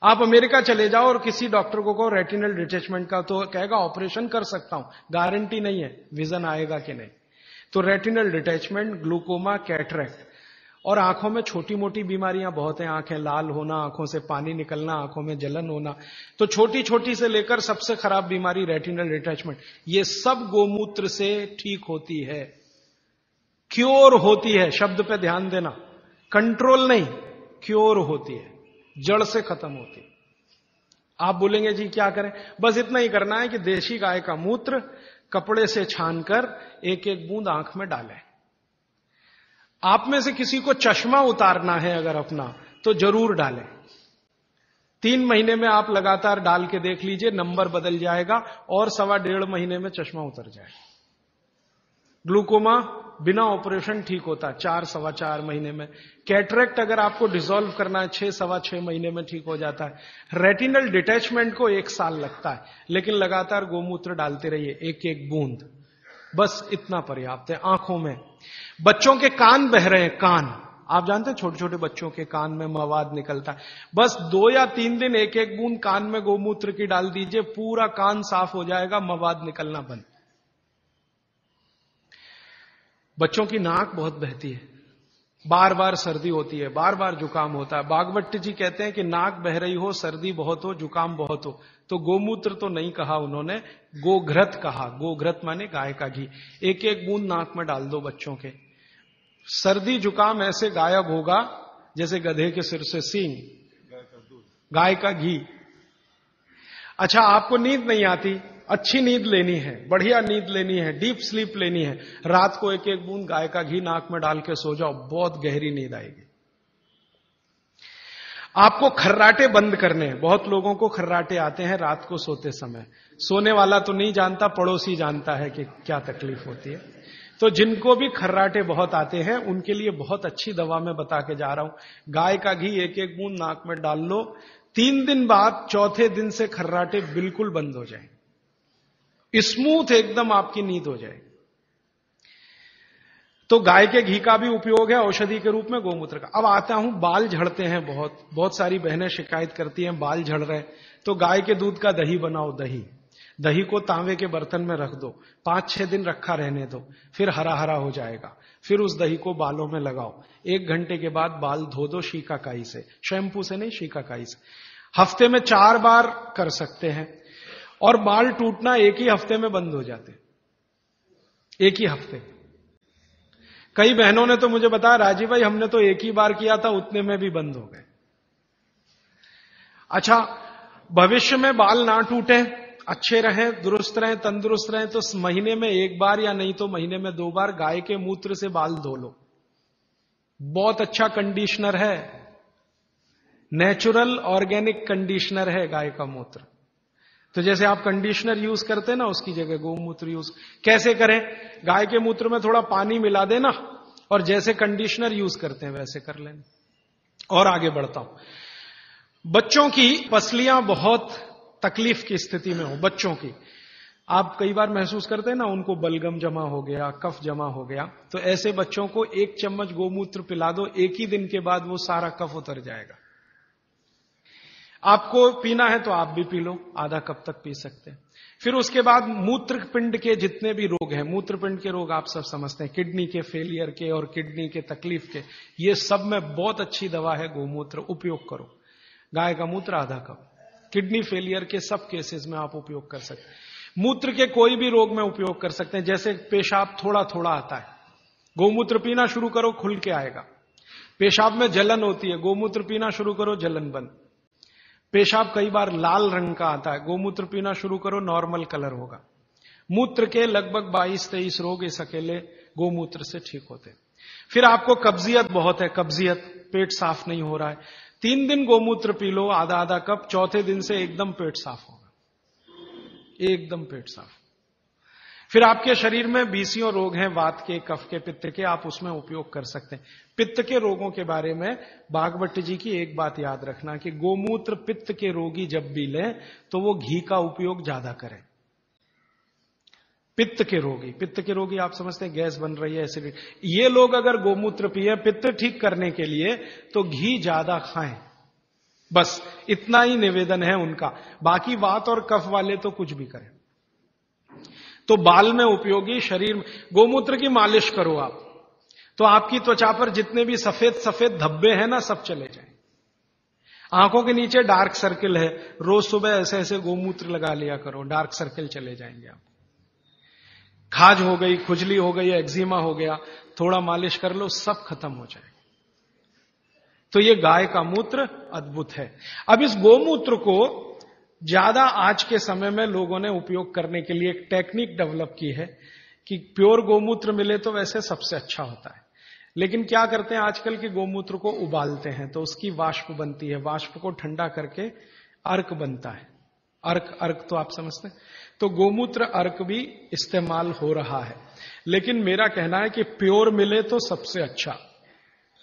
आप अमेरिका चले जाओ और किसी डॉक्टर को कहो, रेटिनल डिटैचमेंट का तो कहेगा, ऑपरेशन कर सकता हूँ। गारंटी नहीं है, विजन आएगा कि नहीं? तो रेटिनल डिटैचमेंट, ग्लूकोमा, कैटरेक्ट। और आँखों में छोटी मोटी बीमारियाँ बहुत हैं, आँखें लाल होना, आँखों से पानी निकलना, आँखों में जलन होना। तो छोटी छोटी से लेकर सबसे खराब बीमारी रेटिनल डिटैचमेंट। ये सब गोमूत्र से ठीक होती है। क्योर होती है, शब्द पे ध्यान देना। कंट्रोल नहीं, क्योर होती है। जड़ से खत्म होती है। आप बोलेंगे, जी, क्या करें? बस इतना ही करना है कि देशी गाय का मूत्र कपड़े से छानकर एक एक बूंद आँख में डालें। आप में से किसी को चश्मा उतारना है अगर अपना तो ज़रूर डालें। तीन महीने में आप लगातार डाल के देख लीजिए, नंबर बदल जाएगा और सवा डेढ़ महीने में चश्मा उतर जाएगा ग्लूकोमा बिना ऑपरेशन ठीक होता है चार सवा चार महीने में। कैटरेक्ट अगर आपको डिसॉल्व करना है, छह सवा छह महीने में ठीक हो जाता है। रेटिनल डिटैचमेंट को एक साल लगता है, लेकिन लगातार गोमूत्र डालते रहिए एक एक बूंद। बस इतना पर्याप्त है आँखों में। बच्चों के कान बह रहे हैं, कान। आप जानते हैं छोटे छोटे बच्चों के कान में मवाद निकलता है। बस दो या तीन दिन एक एक बूंद कान में गोमूत्र की डाल दीजिए, पूरा कान साफ़ हो जाएगा, मवाद निकलना बंद। बच्चों की नाक बहुत बहती है। बार बार सर्दी होती है बार बार जुकाम होता है। बागवट्टी जी कहते हैं कि नाक बह रही हो, सर्दी बहुत हो, जुकाम बहुत हो। तो गोमूत्र तो नहीं कहा उन्होंने, गोघ्रत कहा। गोघ्रत माने गाय का घी। एक एक बूंद नाक में डाल दो बच्चों के। सर्दी, जुकाम ऐसे गायब होगा, जैसे गधे के सिर से सींग। गाय का घी। अच्छा आपको नींद नहीं आती? अच्छी नींद लेनी है, बढ़िया नींद लेनी है, डीप स्लीप लेनी है, रात को एक एक बूंद गाय का घी नाक में डाल के सो जाओ, बहुत गहरी नींद आएगी। आपको खर्राटे बंद करने हैं, बहुत लोगों को खर्राटे आते हैं रात को सोते समय। सोने वाला तो नहीं जानता, पड़ोसी जानता है कि क्या तकलीफ़ होती है। तो जिनको भी खर्राटे बहुत आते हैं, उनके लिए बहुत अच्छी दवा मैं बता के जा रहा हूँ। गाय का घी एक एक बूंद नाक में डाल लो, तीन दिन बाद चौथे दिन से खर्राटे बिल्कुल बंद हो जाए स्मूथ एकदम आपकी नींद हो जाए तो गाय के घी का भी उपयोग है, औषधि के रूप में गोमूत्र का। अब आता हूँ, बाल झड़ते हैं बहुत। बहुत सारी बहनें शिकायत करती हैं, बाल झड़ रहे तो गाय के दूध का दही बनाओ, दही। दही को तांबे के बर्तन में रख दो। पाँच छह दिन रखा रहने दो। फिर हरा हरा हो जाएगा। फिर उस दही को बालों में लगाओ। एक घंटे के बाद बाल धो दो शीकाकाई से। शैम्पू से नहीं, शीकाकाई से। हफ़्ते में चार बार कर सकते हैं। और बाल टूटना एक ही हफ़्ते में बंद हो जाते एक ही हफ़्ते। कई बहनों ने तो मुझे बताया, राजीव भाई, हमने तो एक ही बार किया था, उतने में भी बंद हो गए। अच्छा भविष्य में बाल ना टूटे, अच्छे रहें, दुरुस्त रहें, तंदुरुस्त रहें तो महीने में एक बार या नहीं तो महीने में दो बार गाय के मूत्र से बाल धो लो। बहुत अच्छा कंडीशनर है। नेचुरल ऑर्गेनिक कंडीशनर है गाय का मूत्र। तो जैसे आप कंडीशनर यूज़ करते ना, उसकी जगह गोमूत्र यूज़ कैसे करें? गाय के मूत्र में थोड़ा पानी मिला देना और जैसे कंडीशनर यूज़ करते हैं, वैसे कर लेना। और आगे बढ़ता हूँ। बच्चों की पसलियाँ बहुत तकलीफ़ की स्थिति में हो, बच्चों की। आप कई बार महसूस करते हैं ना, उनको बलगम जमा हो गया, कफ जमा हो गया तो ऐसे बच्चों को एक चम्मच गोमूत्र पिला दो, एक ही दिन के बाद वो सारा कफ उतर जाएगा। आपको पीना है तो आप भी पी लो, आधा कप तक पी सकते हैं। फिर उसके बाद मूत्र पिंड के जितने भी रोग हैं मूत्र पिंड के रोग आप सब समझते हैं, किडनी के फेलियर के और किडनी के तकलीफ़ के, ये सब में बहुत अच्छी दवा है, गोमूत्र, उपयोग करो। गाय का मूत्र, आधा कप। किडनी फेलियर के सब केसेस में आप उपयोग कर सकते हैं। मूत्र के कोई भी रोग में उपयोग कर सकते हैं, जैसे पेशाब थोड़ा थोड़ा आता है। गोमूत्र पीना शुरू करो, खुल के आएगा। पेशाब में जलन होती है, गोमूत्र पीना शुरू करो, जलन बंद। पेशाब कई बार लाल रंग का आता है। गोमूत्र पीना शुरू करो नॉर्मल कलर होगा। मूत्र के लगभग 22 तेईस रोग इस अकेले गोमूत्र से ठीक होते फिर आपको कब्जियत बहुत है, कब्जियत, पेट साफ़ नहीं हो रहा है। तीन दिन गोमूत्र पी लो, आधा आधा कप, चौथे दिन से एकदम पेट साफ़ होगा। एकदम पेट साफ़। फिर आपके शरीर में बीसियों रोग हैं, वात के, कफ के, पित्त के, आप उसमें उपयोग कर सकते हैं। पित्त के रोगों के बारे में बागवट जी की एक बात याद रखना कि गोमूत्र पित्त के रोगी जब भी लें तो वो घी का उपयोग ज़्यादा करें। पित्त के रोगी, पित्त के रोगी आप समझते हैं, गैस बन रही है एसिडिटी ये लोग अगर गोमूत्र पिए, पित्त ठीक करने के लिए तो घी ज़्यादा खाएँ। बस, इतना ही निवेदन है उनका। बाकी वात और कफ वाले तो कुछ भी करें। तो बाल में उपयोगी शरीर में गोमूत्र की मालिश करो आप। तो आपकी त्वचा पर जितने भी सफ़ेद सफ़ेद धब्बे हैं ना, सब चले जाए। आँखों के नीचे डार्क सर्किल है। रोज सुबह ऐसे ऐसे गोमूत्र लगा लिया करो, डार्क सर्किल चले जाएँगे आप। खाज हो गई, खुजली हो गई, एक्जिमा हो गया, थोड़ा मालिश कर लो, सब खत्म हो जाए तो ये गाय का मूत्र अद्भुत है। अब इस गोमूत्र को ज़्यादा आज के समय में लोगों ने उपयोग करने के लिए एक टेक्निक डेवलप की है कि प्योर गोमूत्र मिले तो वैसे सबसे अच्छा होता है। लेकिन क्या करते हैं, आजकल के गोमूत्र को उबालते हैं तो उसकी वाष्प बनती है। वाष्प को ठंडा करके अर्क बनता है। अर्क अर्क तो आप समझते हैं। तो गोमूत्र अर्क भी इस्तेमाल हो रहा है। लेकिन मेरा कहना है कि प्योर मिले तो सबसे अच्छा।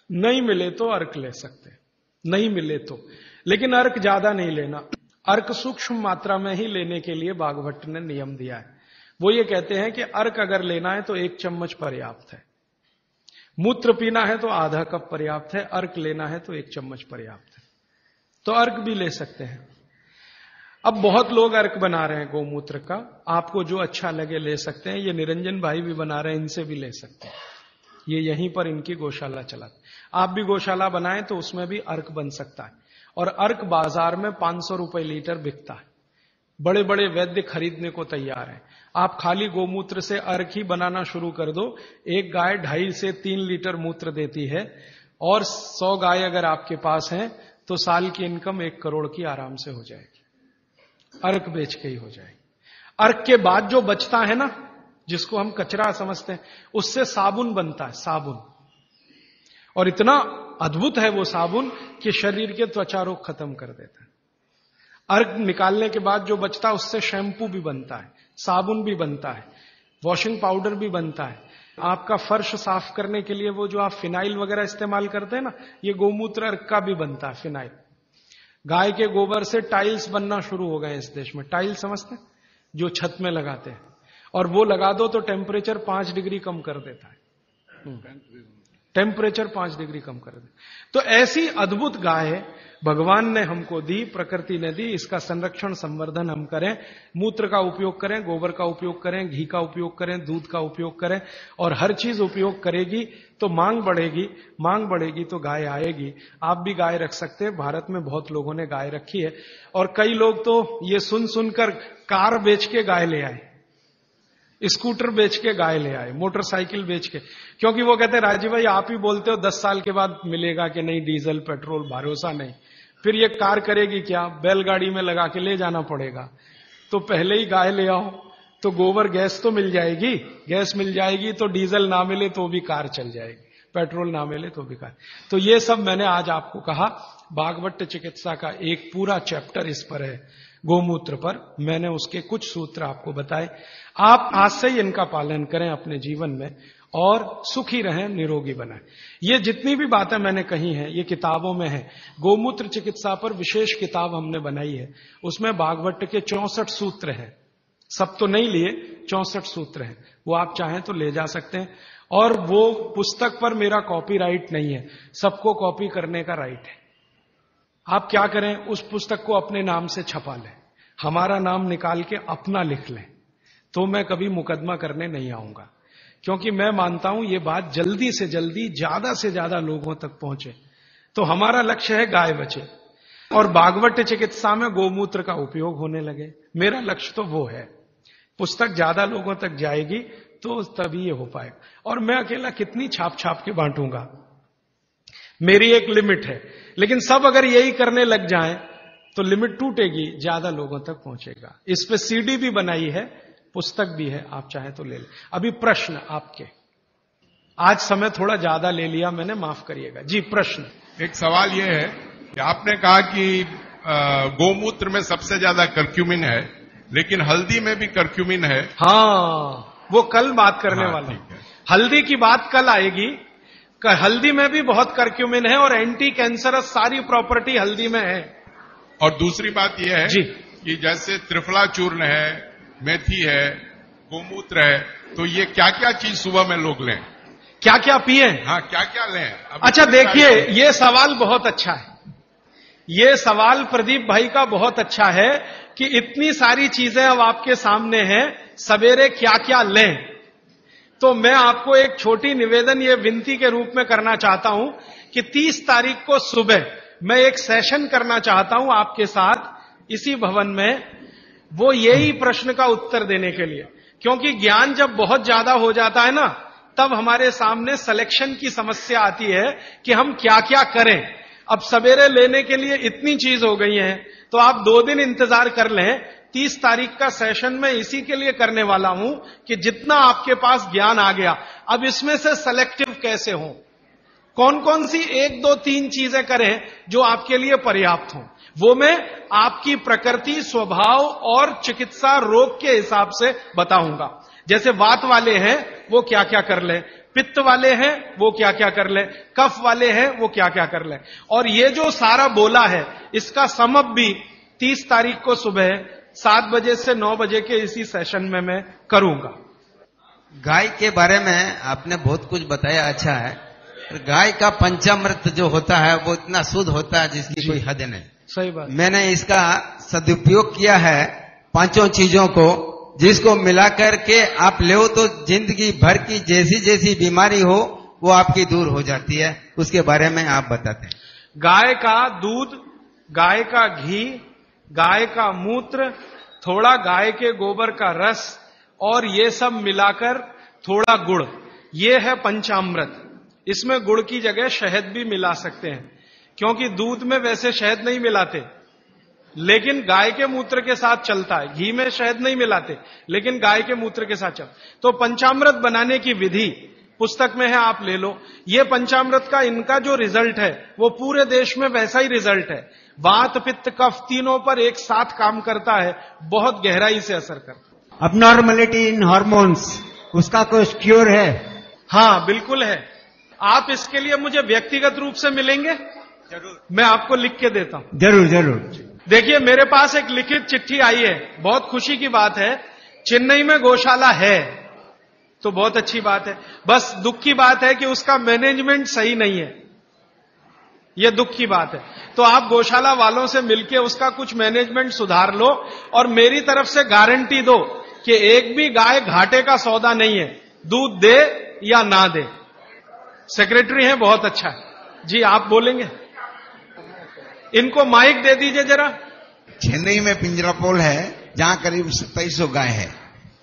नहीं मिले तो अर्क ले सकते नहीं मिले तो। लेकिन अर्क ज़्यादा नहीं लेना। अर्क सूक्ष्म मात्रा में ही लेने के लिए बागभट्ट ने नियम दिया है। वो ये कहते हैं कि अर्क अगर लेना है तो एक चम्मच पर्याप्त है। मूत्र पीना है तो आधा कप पर्याप्त है, अर्क लेना है तो एक चम्मच पर्याप्त है। तो अर्क भी ले सकते हैं। अब बहुत लोग अर्क बना रहे हैं गोमूत्र का। आपको जो अच्छा लगे ले सकते हैं। ये निरंजन भाई भी बना रहे हैं, इनसे भी ले सकते हैं। ये यहीं पर इनकी गौशाला चला आप भी गौशाला बनाएँ तो उसमें भी अर्क बन सकता है। और अर्क बाज़ार में पाँच सौ रुपए लीटर बिकता है। बड़े बड़े वैद्य खरीदने को तैयार हैं। आप खाली गोमूत्र से अर्क ही बनाना शुरू कर दो। एक गाय ढाई से तीन लीटर मूत्र देती है और सौ गाय अगर आपके पास हैं तो साल की इनकम एक करोड़ की आराम से हो जाएगी। अर्क बेच के ही हो जाएगी। अर्क के बाद जो बचता है ना, जिसको हम कचरा समझते हैं, उससे साबुन बनता है, साबुन। और इतना अद्भुत है वो साबुन कि शरीर के त्वचा रोग खत्म कर देता है। अर्घ निकालने के बाद जो बचता है, उससे शैम्पू भी बनता है, साबुन भी बनता है, वॉशिंग पाउडर भी बनता है। आपका फर्श साफ़ करने के लिए वो जो आप फिनाइल वगैरह इस्तेमाल करते हैं ना, ये गोमूत्र अर्क का भी बनता है, फिनाइल। गाय के गोबर से टाइल्स बनना शुरू हो गए इस देश में। टाइल्स समझते हैं? जो छत में लगाते हैं। और वो लगा दो तो टेम्परेचर पाँच डिग्री कम कर देता है। टेम्परेचर पाँच डिग्री कम कर दे। तो ऐसी अद्भुत गाय भगवान ने हमको दी, प्रकृति ने दी, इसका संरक्षण, संवर्धन हम करें, मूत्र का उपयोग करें, गोबर का उपयोग करें, घी का उपयोग करें, दूध का उपयोग करें, और हर चीज़ उपयोग करेगी तो मांग बढ़ेगी मांग बढ़ेगी तो गाय आएगी। आप भी गाय रख सकते हैं, भारत में बहुत लोगों ने गाय रखी है, और कई लोग तो ये सुन सुनकर कार बेच के गाय ले आए। स्कूटर बेच के गाय ले आए, मोटरसाइकिल बेच के। क्योंकि वो कहते हैं राजीव भाई, आप ही बोलते हो, दस साल के बाद मिलेगा कि नहीं, डीजल, पेट्रोल, भरोसा नहीं। फिर ये कार करेगी क्या? बैलगाड़ी में लगा के ले जाना पड़ेगा। तो पहले ही गाय ले आओ तो गोबर गैस तो मिल जाएगी। गैस मिल जाएगी तो डीजल ना मिले तो भी कार चल जाएगी। पेट्रोल ना मिले तो भी कार। तो ये सब मैंने आज आपको कहा। बागवट चिकित्सा का एक पूरा चैप्टर इस पर है। गोमूत्र पर मैंने उसके कुछ सूत्र आपको बताए। आप आज से ही इनका पालन करें अपने जीवन में और सुखी रहें, निरोगी बनाएँ ये जितनी भी बातें मैंने कही हैं, ये किताबों में है। गोमूत्र चिकित्सा पर विशेष किताब हमने बनाई है। उसमें बागवट के चौसठ सूत्र हैं। सब तो नहीं लिए, चौसठ सूत्र हैं। वो आप चाहें तो ले जा सकते हैं। और वो पुस्तक पर मेरा कॉपीराइट नहीं है। सबको कॉपी करने का राइट है। आप क्या करें, उस पुस्तक को अपने नाम से छपा लें। हमारा नाम निकाल के अपना लिख लें। तो मैं कभी मुकदमा करने नहीं आऊँगा। क्योंकि मैं मानता हूँ ये बात जल्दी से जल्दी, ज़्यादा से ज़्यादा लोगों तक पहुँचे। तो हमारा लक्ष्य है गाय बचे। और बागवट चिकित्सा में गोमूत्र का उपयोग होने लगे। मेरा लक्ष्य तो वो है। पुस्तक ज़्यादा लोगों तक जाएगी तो तभी ये हो पाएगा। और मैं अकेला कितनी छाप छाप के बांटूँगा? मेरी एक लिमिट है। लेकिन सब अगर यही करने लग जाएँ तो लिमिट टूटेगी, ज़्यादा लोगों तक पहुंचेगा। इस पे सीडी भी बनाई है पुस्तक भी है आप चाहे तो ले लें। अभी प्रश्न आपके। आज समय थोड़ा ज़्यादा ले लिया मैंने माफ़ करिएगा। जी प्रश्न। एक सवाल यह है कि आपने कहा कि गोमूत्र में सबसे ज़्यादा कर्क्यूमिन है लेकिन हल्दी में भी कर्क्यूमिन है। हाँ वो कल बात करने हाँ, वाला। हल्दी की बात कल आएगी। कर, हल्दी में भी बहुत कर्क्यूमिन है और एंटी कैंसरस सारी प्रॉपर्टी हल्दी में है। और दूसरी बात यह है जी। कि जैसे त्रिफला चूर्ण है मेथी है गोमूत्र है तो ये क्या क्या चीज़ सुबह में लोग लें? क्या क्या पिए? हाँ क्या क्या लें अच्छा देखिए ये सवाल बहुत अच्छा है। ये सवाल प्रदीप भाई का बहुत अच्छा है कि इतनी सारी चीज़ें अब आपके सामने हैं सवेरे क्या क्या लें? तो मैं आपको एक छोटी निवेदन ये विनती के रूप में करना चाहता हूँ कि 30 तारीख को सुबह मैं एक सेशन करना चाहता हूँ आपके साथ इसी भवन में। वो यही प्रश्न का उत्तर देने के लिए। क्योंकि ज्ञान जब बहुत ज़्यादा हो जाता है ना, तब हमारे सामने सिलेक्शन की समस्या आती है कि हम क्या क्या करें। अब सवेरे लेने के लिए इतनी चीज़ हो गई है तो आप दो दिन इंतज़ार कर लें। तीस तारीख का सेशन में इसी के लिए करने वाला हूँ कि जितना आपके पास ज्ञान आ गया। अब इसमें से सेलेक्टिव कैसे हो? कौन कौन सी एक दो तीन चीज़ें करें जो आपके लिए पर्याप्त हो? वो मैं आपकी प्रकृति स्वभाव और चिकित्सा रोग के हिसाब से बताऊँगा। जैसे वात वाले हैं वो क्या क्या कर ले? पित्त वाले हैं वो क्या क्या कर ले? कफ वाले हैं वो क्या क्या कर ले? और ये जो सारा बोला है इसका समप भी तीस तारीख को सुबह सात बजे से नौ बजे के इसी सेशन में मैं करूँगा। गाय के बारे में आपने बहुत कुछ बताया अच्छा है। गाय का पंचामृत जो होता है वो इतना शुद्ध होता है जिसकी कोई हद नहीं। सही बात। मैंने इसका सदुपयोग किया है पाँचों चीज़ों को जिसको मिलाकर के आप ले तो ज़िंदगी भर की जैसी जैसी बीमारी हो वो आपकी दूर हो जाती है। उसके बारे में आप बताते हैं। गाय का दूध गाय का घी गाय का मूत्र थोड़ा गाय के गोबर का रस और ये सब मिलाकर थोड़ा गुड़। ये है पंचामृत। इसमें गुड़ की जगह शहद भी मिला सकते हैं। क्योंकि दूध में वैसे शहद नहीं मिलाते। लेकिन गाय के मूत्र के साथ चलता है। घी में शहद नहीं मिलाते लेकिन गाय के मूत्र के साथ चल तो पंचामृत बनाने की विधि पुस्तक में है आप ले लो। ये पंचामृत का इनका जो रिज़ल्ट है वो पूरे देश में वैसा ही रिज़ल्ट है। वात पित्त कफ तीनों पर एक साथ काम करता है बहुत गहराई से असर करता अब नॉर्मलिटी इन हॉर्मोन्स उसका कोई क्योर है? हाँ बिल्कुल है। आप इसके लिए मुझे व्यक्तिगत रूप से मिलेंगे? ज़रूर। मैं आपको लिख के देता हूँ। ज़रूर ज़रूर। देखिए मेरे पास एक लिखित चिट्ठी आई है। बहुत खुशी की बात है। चेन्नई में गौशाला है तो बहुत अच्छी बात है। बस दुख की बात है कि उसका मैनेजमेंट सही नहीं है। यह दुख की बात है। तो आप गौशाला वालों से मिलकर उसका कुछ मैनेजमेंट सुधार लो और मेरी तरफ़ से गारंटी दो कि एक भी गाय घाटे का सौदा नहीं है। दूध दे या ना दे। सेक्रेटरी है बहुत अच्छा। है जी आप बोलेंगे? इनको माइक दे दीजिए जरा। चेन्नई में पिंजरापोल है जहाँ करीब सत्ताईस सौ गाय है।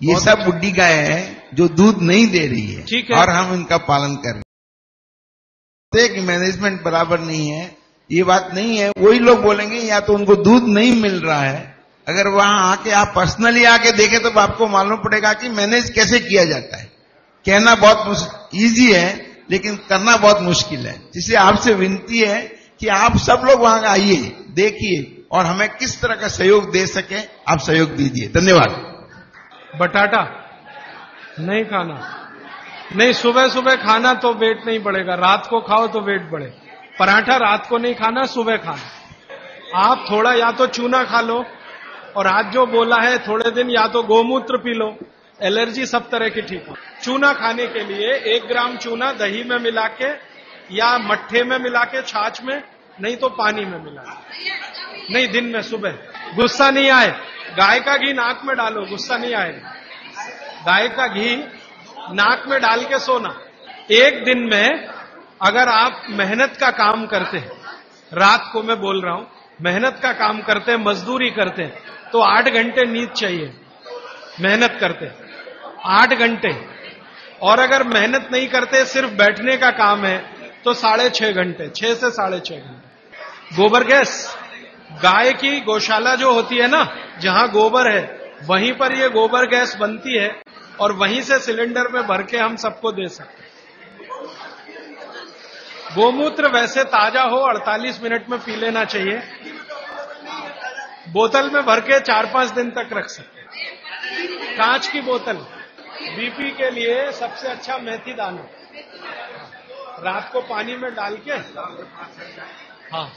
ये सब अच्छा। बुढ़ी गाय है जो दूध नहीं दे रही है ठीक है। और हम इनका पालन कर रहे हैं। मैनेजमेंट बराबर नहीं है। ये बात नहीं है। वही लोग बोलेंगे या तो उनको दूध नहीं मिल रहा है। अगर वहाँ आके आप पर्सनली आके देखें तो आपको मालूम पड़ेगा कि मैनेज कैसे किया जाता है। कहना बहुत इजी है लेकिन करना बहुत मुश्किल है। जिससे आपसे विनती है कि आप सब लोग वहाँ आइए, देखिए, और हमें किस तरह का सहयोग दे सके, आप सहयोग दीजिए। धन्यवाद। बटाटा? नहीं खाना। नहीं सुबह सुबह खाना तो वेट नहीं बढ़ेगा। रात को खाओ तो वेट बढ़े। पराठा रात को नहीं खाना, सुबह खाना। आप थोड़ा या तो चूना खा लो, और आज जो बोला है, थोड़े दिन या तो गोमूत्र पी लो। एलर्जी सब तरह की ठीक हो। चूना खाने के लिए एक ग्राम चूना दही में मिला के या मट्ठे में मिला के, छाछ में, नहीं तो पानी में मिला नहीं, दिन में, सुबह। गुस्सा नहीं आए। गाय का घी नाक में डालो, गुस्सा नहीं आएगा गाय का घी नाक में डाल के सोना। एक दिन में अगर आप मेहनत का काम करते हैं, रात को मैं बोल रहा हूँ, मेहनत का काम करते हैं, मजदूरी करते हैं तो आठ घंटे नींद चाहिए। मेहनत करते आठ घंटे। और अगर मेहनत नहीं करते, सिर्फ़ बैठने का काम है तो साढ़े छह घंटे, छह से साढ़े छह घंटे। गोबर गैस, गाय की गौशाला जो होती है ना, जहाँ गोबर है, वहीं पर ये गोबर गैस बनती है और वहीं से सिलेंडर में भर के हम सबको दे सकते गोमूत्र वैसे ताज़ा हो 48 मिनट में पी लेना चाहिए। बोतल में भर के चार पाँच दिन तक रख सकते कांच की बोतल, बीपी के लिए सबसे अच्छा मेथी दाना। रात को पानी में डाल के? हाँ।